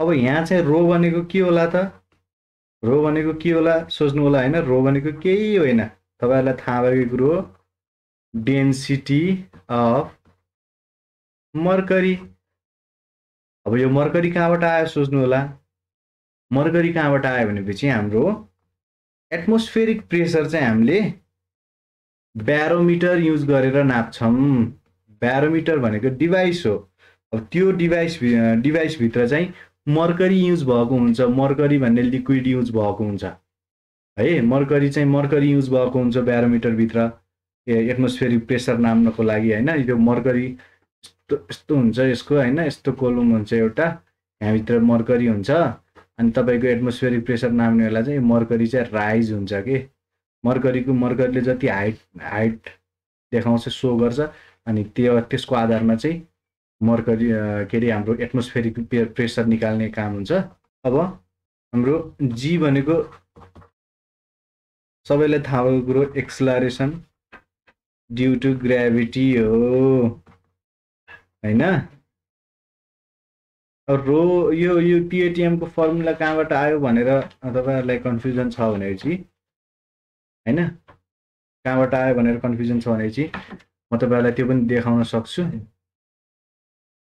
अब यहाँ चाहिँ रो भनेको के होला त? रो भनेको के होला? सोच्नु होला होइन रो भनेको केही होइन। तपाईँहरूलाई थाहा भएको कुरो डेन्सिटी अफ मर्करी अब यो मर्करी कहाँबाट आयो सोच्नु होला? मर्करी कहाँबाट आयो भनेपछि हाम्रो एटमोस्फेरिक प्रेसर चाहिँ हामीले ब्यारोमिटर युज गरेर नाप्छौँ। ब्यारोमिटर भनेको डिभाइस हो। अब त्यो डिभाइस डिभाइसभित्र चाहिँ मर्करी युज भएको हुन्छ। मर्करी भन्ने लिक्विड युज भएको हुन्छ। है मर्करी चाहिँ मर्करी युज भएको हुन्छ ब्यारोमिटरभित्र एटमोस्फेरिक प्रेसर नाप्नको लागि होइन। यो मर्करी यस्तो यस्तो हुन्छ यसको होइन यस्तो कोलम हुन्छ एउटा। यहाँभित्र मर्करी हुन्छ। अनि तपाईँको एटमोस्फेरिक प्रेसर नाप्ने बेला चाहिँ मर्करी चाहिँ राइज हुन्छ कि? मर्करीको मर्करीले जति हाइट हाइट देखाउँछ सो गर्छ। अनि त्यो त्यसको आधारमा चाहिँ मर्करी के अरे हाम्रो एटमोस्फेरिक प्रेसर निकाल्ने काम हुन्छ। अब हाम्रो जी भनेको सबैलाई थाहा भएको कुरो एक्सलरेसन ड्यु टु ग्राभिटी हो। होइन? रो यो यो टिएटिएमको फर्मुला कहाँबाट आयो भनेर तपाईँहरूलाई कन्फ्युजन छ भनेपछि होइन? कहाँबाट आयो भनेर कन्फ्युजन छ भनेपछि म तपाईँहरूलाई त्यो पनि देखाउन सक्छु।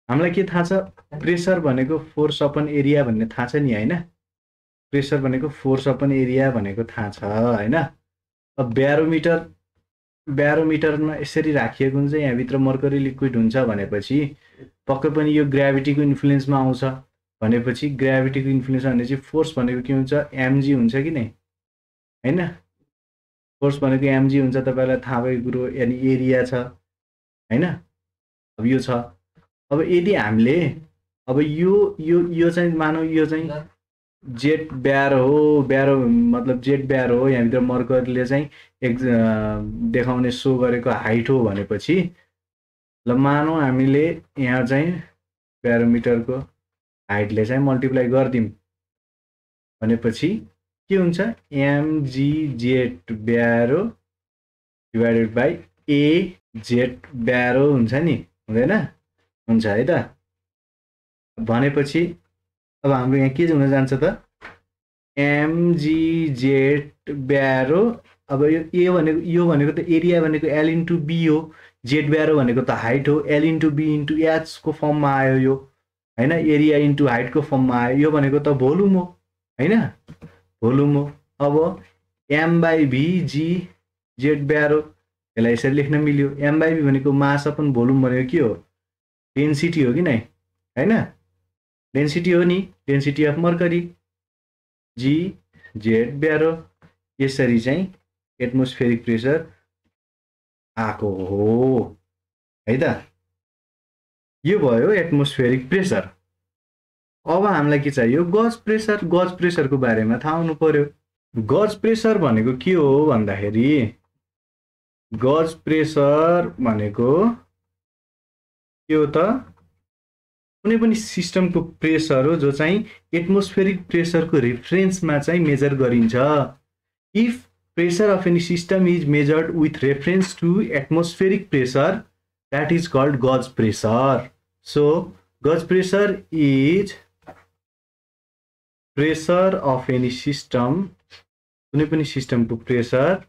हामीलाई के थाहा छ? प्रेसर भनेको फोर्स अपन एरिया भन्ने थाहा छ नि होइन? प्रेसर भनेको फोर्स अपन एरिया भनेको थाहा छ होइन? अब ब्यारोमिटर ब्यारोमिटरमा यसरी राखिएको हुन्छ यहाँभित्र मर्करी लिक्विड हुन्छ भनेपछि पक्कै पनि यो ग्राभिटीको इन्फ्लुएन्समा आउँछ। भनेपछि ग्राभिटीको इन्फ्लुएन्स भनेपछि फोर्स भनेको के हुन्छ? एमजी हुन्छ कि नै? होइन? फोर्स भनेको एमजी हुन्छ तपाईँलाई थाहा भएको कुरो यानि एरिया छ। होइन? अब यो छ। अब यदि हामीले अब यो यो यो चाहिँ मानौ यो चाहिँ जेट ब्यार हो ब्यारो मतलब जेट ब्यार हो यहाँभित्र मर्करले चाहिँ एक देखाउने सो गरेको हाइट हो भनेपछि ल मानौँ हामीले यहाँ चाहिँ ब्यारोमिटरको हाइटले चाहिँ मल्टिप्लाई गरिदिउँ। भनेपछि के हुन्छ? M g z bar divided by A z bar हुन्छ नि? हुँदैन? हुन्छ है त? भनेपछि अब हाम्रो यहाँ के हुन जान्छ त? एमजिजेड ब्यारो अब यो ए भनेको यो भनेको त एरिया भनेको एल इन्टु बी हो। जेड ब्यारो भनेको त हाइट हो एल इन्टु बी इन्टु एचको फर्ममा आयो यो होइन? एरिया इन्टु हाइटको फर्ममा आयो यो भनेको त भोलुम हो होइन? भोलुम हो। अब M by V G Z ब्यारो यसलाई यसरी लेख्न मिल्यो। एम बाई भी भनेको मास अपन भोलुम भनेको के हो? डेन्सिटी हो कि नै? होइन? डेन्सिटी हो नि density of mercury G Z ब्यारो यसरी चाहिँ एटमोस्फेरिक प्रेसर आएको हो। है त? यो भयो एटमोस्फेरिक प्रेसर अब हामीलाई के चाहियो? गज प्रेसर गज प्रेसरको बारेमा थाहा हुनु पर्यो। गज प्रेसर भनेको के हो भन्दाखेरि गज प्रेसर भनेको के हो त? कुनै पनि सिस्टमको प्रेसर हो जो चाहिँ एटमोस्फेरिक प्रेसरको रेफरेन्समा चाहिँ मेजर गरिन्छ। If pressure of any system is measured with reference to atmospheric pressure that is called gauge pressure so gauge pressure is pressure of any system कुनै पनि सिस्टमको pressure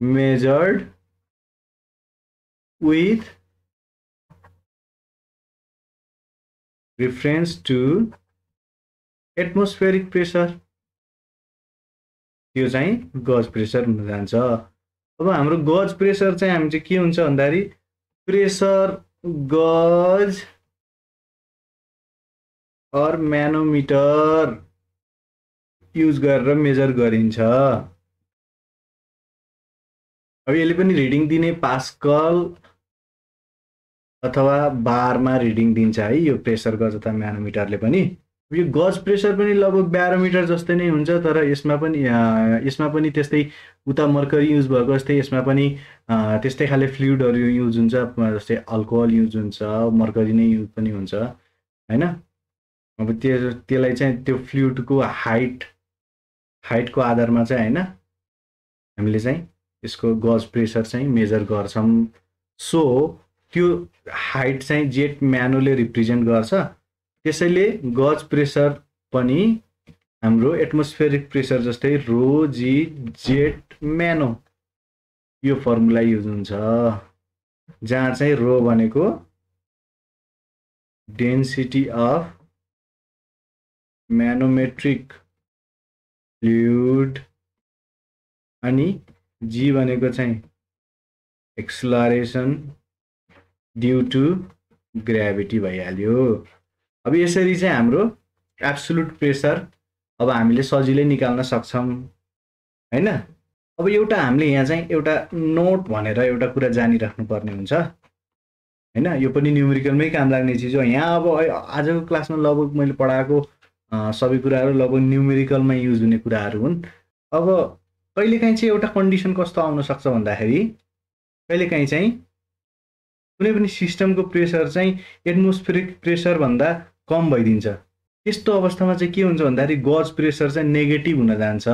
measured with reference to atmospheric pressure त्यो चाहिँ gauge pressure हुन जान्छ। अब हाम्रो गज प्रेसर चाहिँ हामी चाहिँ के हुन्छ भन्दाखेरि pressure gauge or manometer use गरेर मेजर गरिन्छ। अब यसले पनि रिडिङ दिने पास्कल अथवा बारमा रिडिङ दिन्छ है यो प्रेसर गज अथवा म्यानोमिटरले पनि। यो गज प्रेसर पनि लगभग ब्यारोमिटर जस्तै नै हुन्छ तर यसमा पनि यसमा पनि त्यस्तै उता मर्करी युज भएको जस्तै यसमा पनि त्यस्तै खाले फ्लुइडहरू युज हुन्छ जस्तै अल्कोहल युज हुन्छ मर्करी नै युज पनि हुन्छ होइन? अब त्यो त्यसलाई चाहिँ त्यो फ्लुइडको हाइट हाइटको आधारमा चाहिँ होइन? हामीले चाहिँ यसको गज प्रेसर चाहिँ मेजर गर्छौँ। सो त्यो हाइट चाहिँ जेट म्यानोले रिप्रेजेन्ट गर्छ। त्यसैले गज प्रेसर पनि हाम्रो एटमोस्फेरिक प्रेसर जस्तै रो जी जेट म्यानो यो फर्मुला युज हुन्छ। जहाँ चाहिँ रो भनेको डेन्सिटी अफ म्यानोमेट्रिक फ्लुइड अनि जी भनेको चाहिँ एक्सलरेसन ड्यु टु ग्राभिटी भइहाल्यो। अब यसरी चाहिँ हाम्रो एब्सोल्युट प्रेसर अब हामीले सजिलै निकाल्न सक्छौँ होइन? अब एउटा हामीले यहाँ चाहिँ एउटा नोट भनेर एउटा कुरा जानिराख्नुपर्ने हुन्छ होइन? यो पनि न्युमेरिकलमै काम लाग्ने चिज हो। यहाँ अब आजको क्लासमा लगभग मैले पढाएको सबै कुराहरू लगभग न्युमेरिकलमा युज हुने कुराहरू हुन्। अब कहिलेकाहीँ चाहिँ एउटा कन्डिसन कस्तो आउन सक्छ भन्दाखेरि कहिलेकाहीँ चाहिँ कुनै पनि सिस्टमको प्रेसर चाहिँ एटमोस्फेरिक प्रेसरभन्दा कम भइदिन्छ। त्यस्तो अवस्थामा चाहिँ के हुन्छ भन्दाखेरि गज प्रेसर चाहिँ नेगेटिभ हुन जान्छ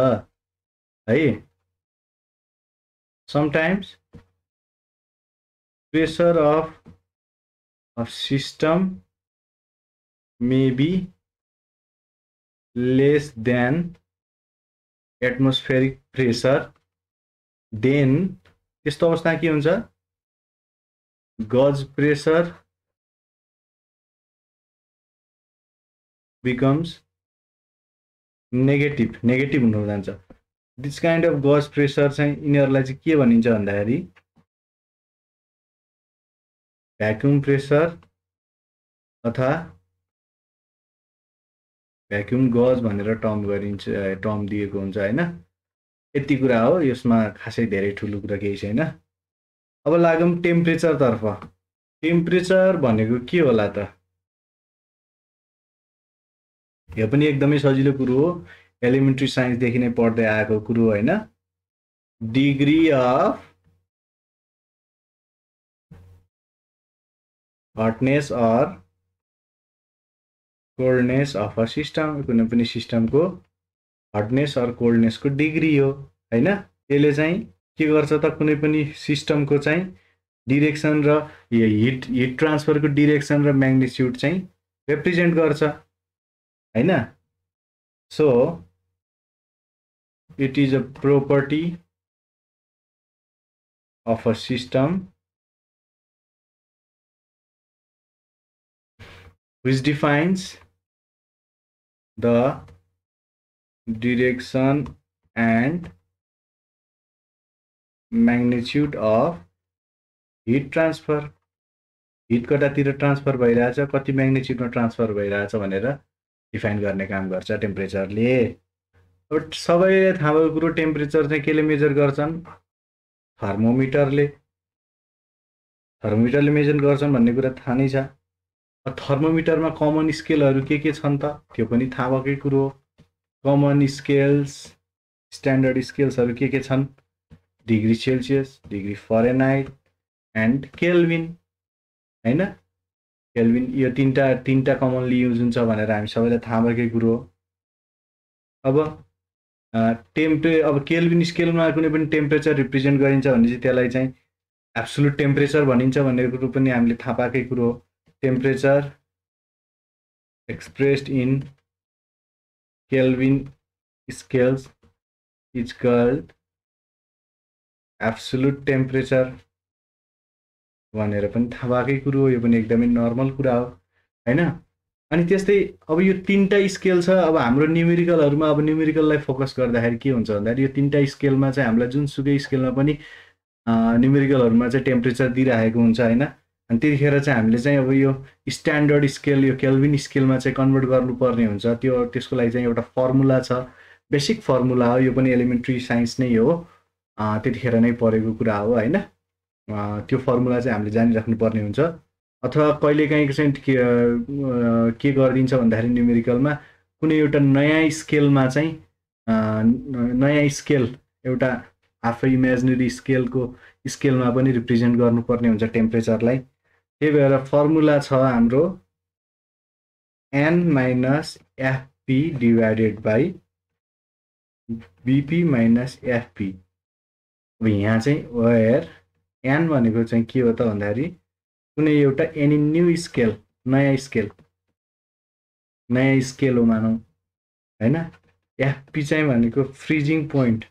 है? Sometimes pressure of of system may be less than atmospheric pressure then त्यस्तो अवस्था के हुन्छ? Gauge pressure becomes negative negative हुनु जान्छ। This kind of gauge pressure चाहिँ यिनीहरूलाई चाहिँ के भनिन्छ भन्दाखेरि? भ्याक्युम प्रेसर अथवा भ्याक्युम गज भनेर टर्म गरिन्छ टर्म दिएको हुन्छ होइन? यति कुरा हो। यसमा खासै धेरै ठुलो कुरा केही छैन। अब लागौँ टेम्परेचरतर्फ टेम्परेचर भनेको के होला त? यो पनि एकदमै सजिलो कुरो हो। एलिमेन्ट्री साइन्सदेखि नै पढ्दै आएको कुरो होइन। Degree of hotness or coldness of a system कुनै पनि सिस्टमको हटनेस अर कोल्डनेसको डिग्री हो होइन? यसले चाहिँ के गर्छ त कुनै पनि सिस्टमको चाहिँ डिरेक्सन र हिट हिट ट्रान्सफरको डिरेक्सन र म्याग्नेच्युड चाहिँ रिप्रेजेन्ट गर्छ। होइन so it is a property of a system which defines the direction and magnitude of heat transfer heat कतातिर ट्रान्सफर भइरहेछ कति म्याग्नेच्युडमा ट्रान्सफर भइरहेछ भनेर डिफाइन गर्ने काम गर्छ टेम्परेचरले। अब सबैले थाहा भएको कुरो टेम्परेचर चाहिँ केले मेजर गर्छन्? थर्मोमिटरले। थर्मोमिटरले मेजर गर्छन् भन्ने कुरा थाहा नै छ। थर्मोमिटरमा कमन स्केलहरू के के छन् त? त्यो पनि थाहा भएकै कुरो कमन स्केल्स स्ट्यान्डर्ड स्केल्सहरू के के छन्? Degree Celsius degree Fahrenheit and Kelvin. होइन? केल्भिन यो तिनवटा तिनवटा कमनली युज हुन्छ भनेर हामी सबैलाई थाहा भएकै कुरो हो। अब टेम्परे अब केल्भिन स्केलमा कुनै पनि टेम्परेचर रिप्रेजेन्ट गरिन्छ भने चाहिँ त्यसलाई चाहिँ एब्सोल्युट टेम्परेचर भनिन्छ भन्ने कुरो पनि हामीले थाहा पाएकै कुरो हो। Temperature expressed in Kelvin scales is called absolute temperature भनेर पनि थाहा भएकै कुरो हो यो पनि एकदमै नर्मल कुरा हो होइन? अनि त्यस्तै अब यो तिनवटा स्केल छ अब हाम्रो न्युमेरिकलहरूमा अब न्युमेरिकललाई फोकस गर्दाखेरि के हुन्छ भन्दाखेरि यो तिनवटा स्केलमा चाहिँ हामीलाई जुनसुकै स्केलमा पनि न्युमेरिकलहरूमा चाहिँ टेम्परेचर दिइराखेको हुन्छ होइन? अनि त्यतिखेर चाहिँ हामीले चाहिँ अब यो स्ट्यान्डर्ड स्केल यो केल्भिन स्केलमा चाहिँ कन्भर्ट गर्नुपर्ने हुन्छ। त्यो त्यसको लागि चाहिँ एउटा फर्मुला छ। बेसिक फर्मुला हो यो पनि एलिमेन्ट्री साइन्स नै हो। त्यतिखेर नै पढेको कुरा हो होइन? त्यो फर्मुला चाहिँ हामीले जानिराख्नुपर्ने हुन्छ। अथवा कहिलेकाहीँ चाहिँ के गरिदिन्छ भन्दाखेरि न्युमेरिकलमा कुनै एउटा नयाँ स्केलमा चाहिँ नयाँ स्केल एउटा आफै इमेजिनेरी स्केलको स्केलमा पनि रिप्रेजेन्ट गर्नुपर्ने हुन्छ टेम्परेचरलाई त्यही भएर फर्मुला छ हाम्रो N minus FP divided by BP minus FP अब यहाँ चाहिँ वेयर एन भनेको चाहिँ के हो त भन्दाखेरि कुनै एउटा एनी न्यू स्केल नयाँ स्केल नयाँ स्केल हो मानौँ होइन? एफपी चाहिँ भनेको freezing point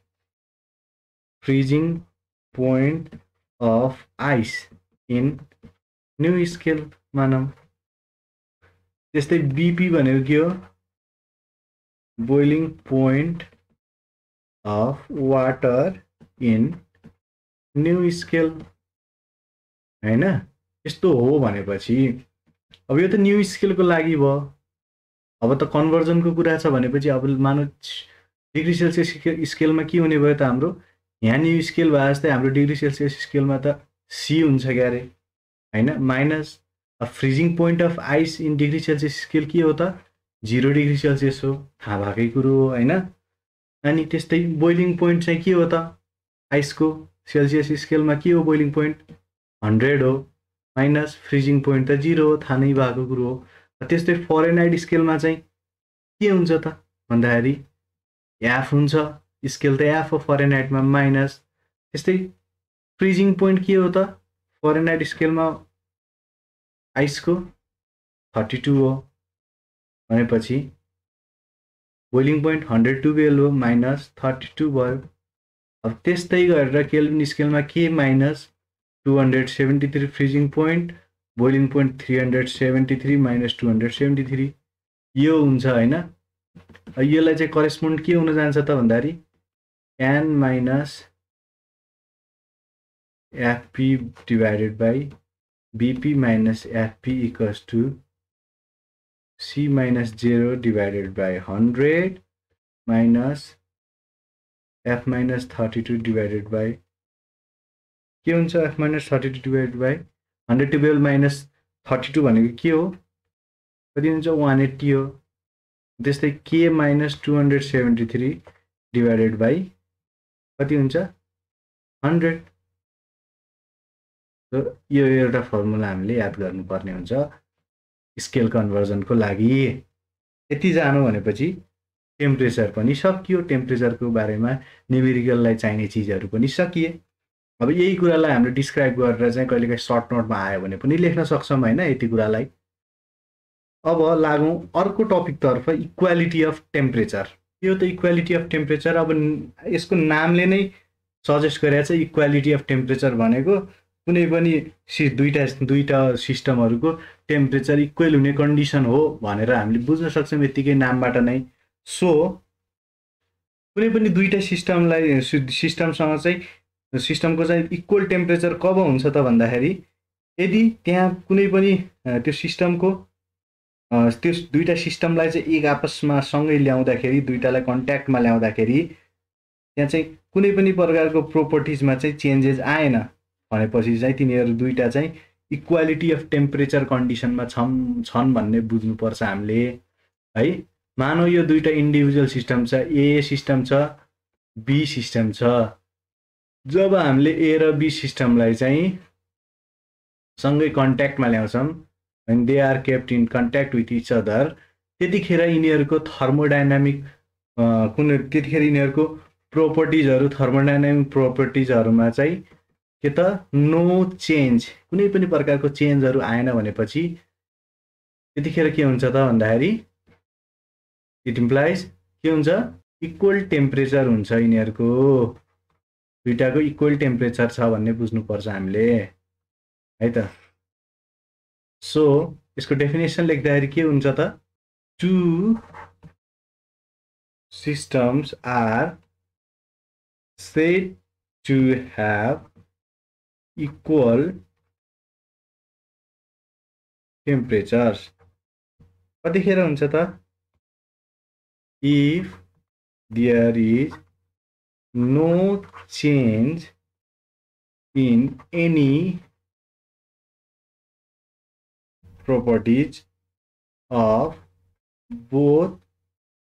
freezing point of ice in new scale मानौँ। त्यस्तै बिपी भनेको के हो? Boiling point of water in new scale होइन? यस्तो हो भनेपछि अब यो त न्यू स्केलको लागि भयो। अब त कन्भर्जनको कुरा छ भनेपछि अब मानव डिग्री सेल्सियस स्केलमा के हुने भयो त हाम्रो? यहाँ न्यु स्केल भए जस्तै हाम्रो डिग्री सेल्सियस स्केलमा त सी हुन्छ क्यारे होइन? Minus freezing point of ice in degree Celsius scale के हो त? जिरो डिग्री सेल्सियस हो थाहा भएकै कुरो हो होइन? अनि त्यस्तै बोइलिङ पोइन्ट चाहिँ के हो त? आइसको सेल्सियस स्केलमा के हो बोइलिङ पोइन्ट हन्ड्रेड हो। माइनस फ्रिजिङ पोइन्ट त जिरो हो थाहा नै भएको कुरो हो। त्यस्तै फरेनाइट स्केलमा चाहिँ के हुन्छ त? भन्दाखेरि एफ हुन्छ। स्केल त एफ हो फरेनाइटमा माइनस त्यस्तै फ्रिजिङ पोइन्ट के हो त? फरेनाइट स्केलमा आइसको थर्टी टू हो। भनेपछि बोइलिङ पोइन्ट हन्ड्रेड टुवेल्भ हो माइनस थर्टी टू भयो अब त्यस्तै गरेर केल्भिन स्केलमा के minus two hundred seventy three freezing point boiling point three hundred seventy three minus two hundred seventy three यो हुन्छ होइन। यसलाई चाहिँ करेस्पोन्ड के हुन जान्छ त भन्दाखेरि N minus FP divided by BP minus FP equals to c minus 0 divided by 100 minus f minus 32 divided by के हुन्छ F minus thirty two divide by hundred twelve minus thirty two भनेको के हो कति हुन्छ वान एट्टी हो त्यस्तै के minus two hundred seventy three divided by कति हुन्छ हन्ड्रेड यो एउटा फर्मुला हामीले याद गर्नुपर्ने हुन्छ। स्केल कन्भर्जनको लागि। यति जानु भनेपछि टेम्परेचर पनि सकियो। टेम्परेचरको बारेमा न्युमेरिकललाई चाहिने चिजहरू पनि सकिए। अब यही कुरालाई हामीले डिस्क्राइब गरेर चाहिँ कहिलेकाहीँ सर्ट नोटमा आयो भने पनि लेख्न सक्छौँ होइन यति कुरालाई। अब लागौँ अर्को टपिकतर्फ इक्वालिटी अफ टेम्परेचर यो त इक्वालिटी अफ टेम्परेचर अब यसको नामले नै सजेस्ट गरेर चाहिँ इक्वालिटी अफ टेम्परेचर भनेको। कुनै पनि सि दुईवटा दुईवटा सिस्टमहरूको टेम्परेचर इक्वेल हुने कन्डिसन हो भनेर हामीले बुझ्न सक्छौँ यत्तिकै नामबाट नै। सो कुनै पनि दुईवटा सिस्टमलाई सिस्टमसँग चाहिँ सिस्टमको चाहिँ इक्वल टेम्परेचर कब हुन्छ त भन्दाखेरि यदि त्यहाँ कुनै पनि त्यो सिस्टमको त्यो दुईवटा सिस्टमलाई चाहिँ एक आपसमा सँगै ल्याउँदाखेरि दुइटालाई कन्ट्याक्टमा ल्याउँदाखेरि त्यहाँ चाहिँ कुनै पनि प्रकारको प्रोपर्टिजमा चाहिँ चेन्जेस आएन भनेपछि चाहिँ तिनीहरू दुइटा चाहिँ इक्वालिटी अफ टेम्परेचर कन्डिसनमा छन् छन् भन्ने बुझ्नुपर्छ हामीले है? मानौ यो दुइटा इन्डिभिजुअल सिस्टम छ ए सिस्टम छ बी सिस्टम छ। जब हामीले ए र बी सिस्टमलाई चाहिँ सँगै कन्ट्याक्टमा ल्याउँछौँ अनि they are kept in contact with each other त्यतिखेर यिनीहरूको थर्मोडाइनामिक कुन त्यतिखेर यिनीहरूको प्रोपर्टिजहरू थर्मोडाइनामिक प्रोपर्टिजहरूमा चाहिँ के त? नो चेन्ज कुनै पनि प्रकारको चेन्जहरू आएन भनेपछि त्यतिखेर के हुन्छ त भन्दाखेरि इट इम्प्लाइज के हुन्छ? इक्वल टेम्परेचर हुन्छ यिनीहरूको। दुइटाको इक्वल टेम्परेचर छ भन्ने बुझ्नुपर्छ हामीले है त? सो यसको डेफिनेसन लेख्दाखेरि के हुन्छ त? Two systems are set to have equal temperatures. कतिखेर हुन्छ त? If there is no change in any properties of both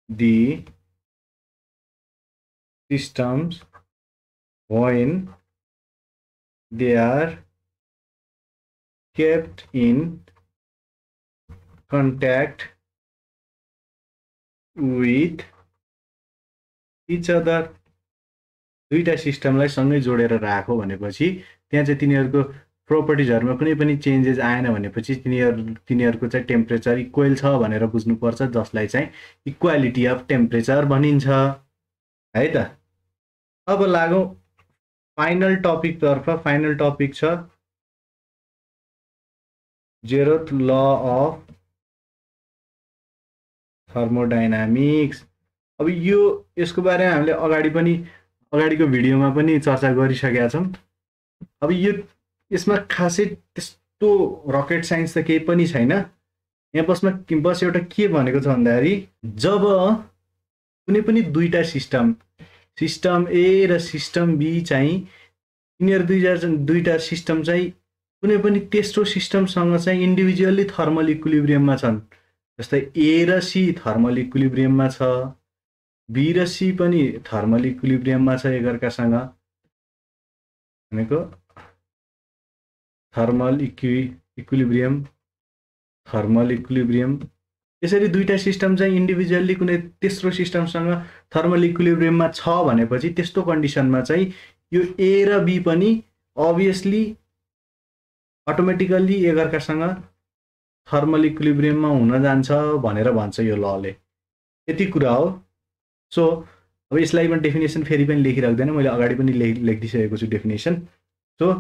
the systems when they are kept in contact with each other दुईवटा सिस्टमलाई सँगै जोडेर राखो भनेपछि त्यहाँ चाहिँ तिनीहरूको प्रोपर्टिजहरूमा कुनै पनि चेन्जेस आएन भनेपछि तिनीहरू तिनीहरूको चाहिँ टेम्परेचर इक्वेल छ भनेर बुझ्नुपर्छ जसलाई चाहिँ इक्वालिटी अफ टेम्परेचर भनिन्छ। है त? अब लागौँ फाइनल टपिकतर्फ फाइनल टपिक छ। Zeroth law of thermodynamics. अब यो यसको बारेमा हामीले अगाडि पनि अगाडिको भिडियोमा पनि चर्चा गरिसकेका छौँ। अब यो यसमा खासै त्यस्तो रकेट साइन्स त केही पनि छैन। यहाँ बसमा बस एउटा के भनेको छ भन्दाखेरि जब कुनै पनि दुईवटा सिस्टम सिस्टम ए र सिस्टम बी चाहिँ यिनीहरू दुईवटा दुईवटा सिस्टम चाहिँ कुनै पनि तेस्रो सिस्टमसँग चाहिँ इन्डिभिजुअल्ली थर्मल इक्विलिब्रियममा छन्। जस्तै ए र सी थर्मल इक्विलिब्रियममा छ बी र सी पनि थर्मल इक्विलिब्रियममा छ एकअर्कासँग। भनेको thermal equi equilibrium thermal equilibrium यसरी दुईवटा सिस्टम चाहिँ इन्डिभिजुअल्ली कुनै तेस्रो सिस्टमसँग थर्मल इक्विलिब्रियममा छ भनेपछि त्यस्तो कन्डिसनमा चाहिँ यो ए र बी पनि अभियसली अटोमेटिकल्ली एकअर्कासँग थर्मल इक्विलिब्रियममा हुन जान्छ भनेर भन्छ यो लले। यति कुरा हो। सो अब यसलाई पनि डेफिनेसन फेरि पनि लेखिराख्दैन। मैले अगाडि पनि लेख लेखिदिइसकेको छु definition so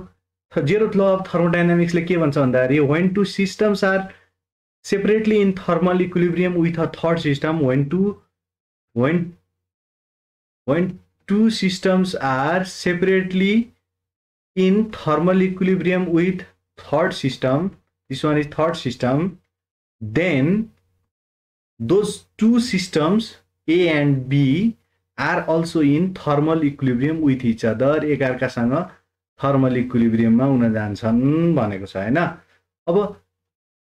zero law of थर्मोडाइनामिक्सले के भन्छ भन्दाखेरि when two systems are separately in thermal equilibrium with a third system when two when when two systems are separately in thermal equilibrium with third system this one is third system. Then those two systems a and b are also in thermal equilibrium with each other. एकअर्कासँग thermal इक्विलिब्रियममा हुन जान्छन् भनेको छ होइन अब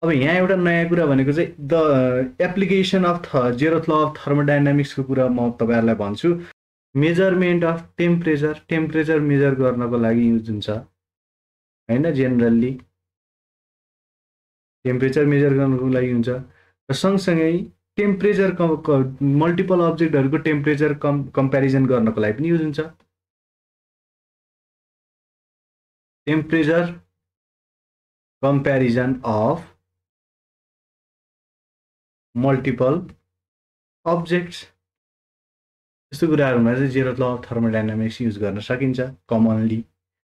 अब यहाँ एउटा नयाँ कुरा भनेको चाहिँ the application of the zeroth law of थर्मोडाइनामिक्सको कुरा म तपाईँहरूलाई भन्छु। Measurement of temperature temperature measure गर्नको लागि युज हुन्छ होइन जेनरल्ली टेम्परेचर मेजर गर्नुको लागि हुन्छ। र सँगसँगै टेम्परेचर कम मल्टिपल अब्जेक्टहरूको टेम्परेचर कम् कम्पेरिजन गर्नको लागि पनि युज हुन्छ। Temperature comparison of multiple objects यस्तो कुराहरूमा चाहिँ zero law of thermodynamics use गर्न सकिन्छ कमनली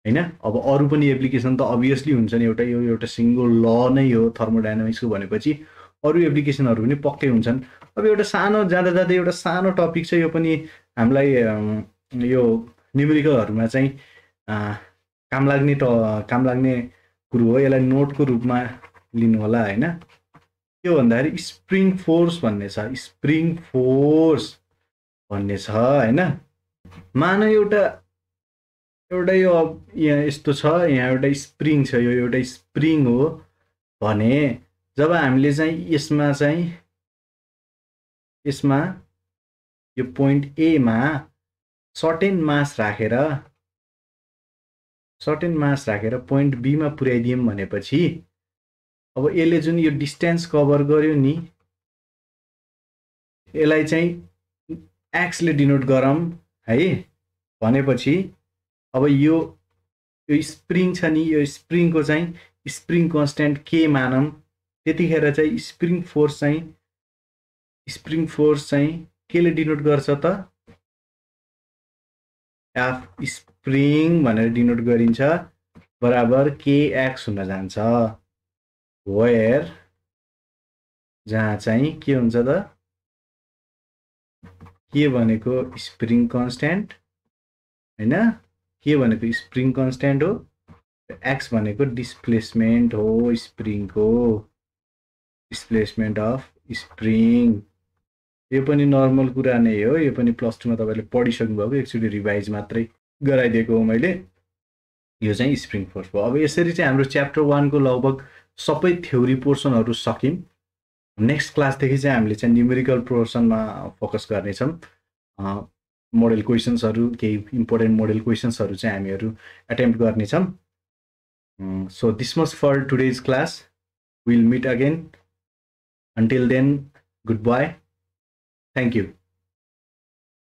होइन? अब अरू पनि एप्लिकेसन त अभियसली हुन्छ नि एउटा यो एउटा सिङ्गल ल नै हो थर्मोडाइनामिक्सको भनेपछि। अरू एप्लिकेसनहरू पनि पक्कै हुन्छन्। अब एउटा सानो जाँदा जाँदै एउटा सानो टपिक छ यो पनि हामीलाई यो न्युमेरिकलहरूमा चाहिँ काम लाग्ने ट काम लाग्ने कुरो हो। यसलाई नोटको रूपमा लिनु होला होइन? के भन्दाखेरि स्प्रिङ फोर्स भन्ने छ। स्प्रिङ फोर्स भन्ने छ होइन? मान एउटा एउटा यो यहाँ यस्तो छ यहाँ एउटा स्प्रिङ छ यो एउटा स्प्रिङ हो भने जब हामीले चाहिँ यसमा चाहिँ यसमा यो पोइन्ट एमा सर्टेन मास राखेर सर्टेन मास राखेर पोइन्ट बीमा पुर्याइदियौँ भनेपछि अब यसले जुन यो डिस्टेन्स कभर गर्यो नि यसलाई चाहिँ एक्सले डिनोट गरौँ है भनेपछि अब यो यो स्प्रिङ छ नि यो स्प्रिङको चाहिँ स्प्रिङ कन्सटेन्ट के मानौँ। त्यतिखेर चाहिँ स्प्रिङ फोर्स चाहिँ स्प्रिङ फोर्स चाहिँ केले डिनोट गर्छ त? एफ स्प्रिङ भनेर डिनोट गरिन्छ। बराबर केएक्स हुन जान्छ। वेयर जहाँ चाहिँ के हुन्छ त? के भनेको स्प्रिङ कन्सटेन्ट होइन? के भनेको स्प्रिङ कन्सट्यान्ट हो? एक्स भनेको डिस्प्लेसमेन्ट हो स्प्रिङको डिस्प्लेसमेन्ट अफ स्प्रिङ यो पनि नर्मल कुरा नै हो यो पनि प्लस टूमा तपाईँले पढिसक्नु भएको एकचोटि रिभाइज मात्रै गराइदिएको हो मैले। यो चाहिँ स्प्रिङ फोर्स भयो अब यसरी चाहिँ हाम्रो च्याप्टर वानको लगभग सबै थ्योरी पोर्सनहरू सक्यौँ नेक्स्ट क्लासदेखि चाहिँ हामीले चाहिँ न्युमेरिकल पोर्सनमा फोकस गर्नेछौँ। मोडल क्वेसन्सहरू केही इम्पोर्टेन्ट मोडल क्वेसन्सहरू चाहिँ हामीहरू एटेम्प्ट गर्नेछौँ। So this much for today's class will meet again until then goodbye thank you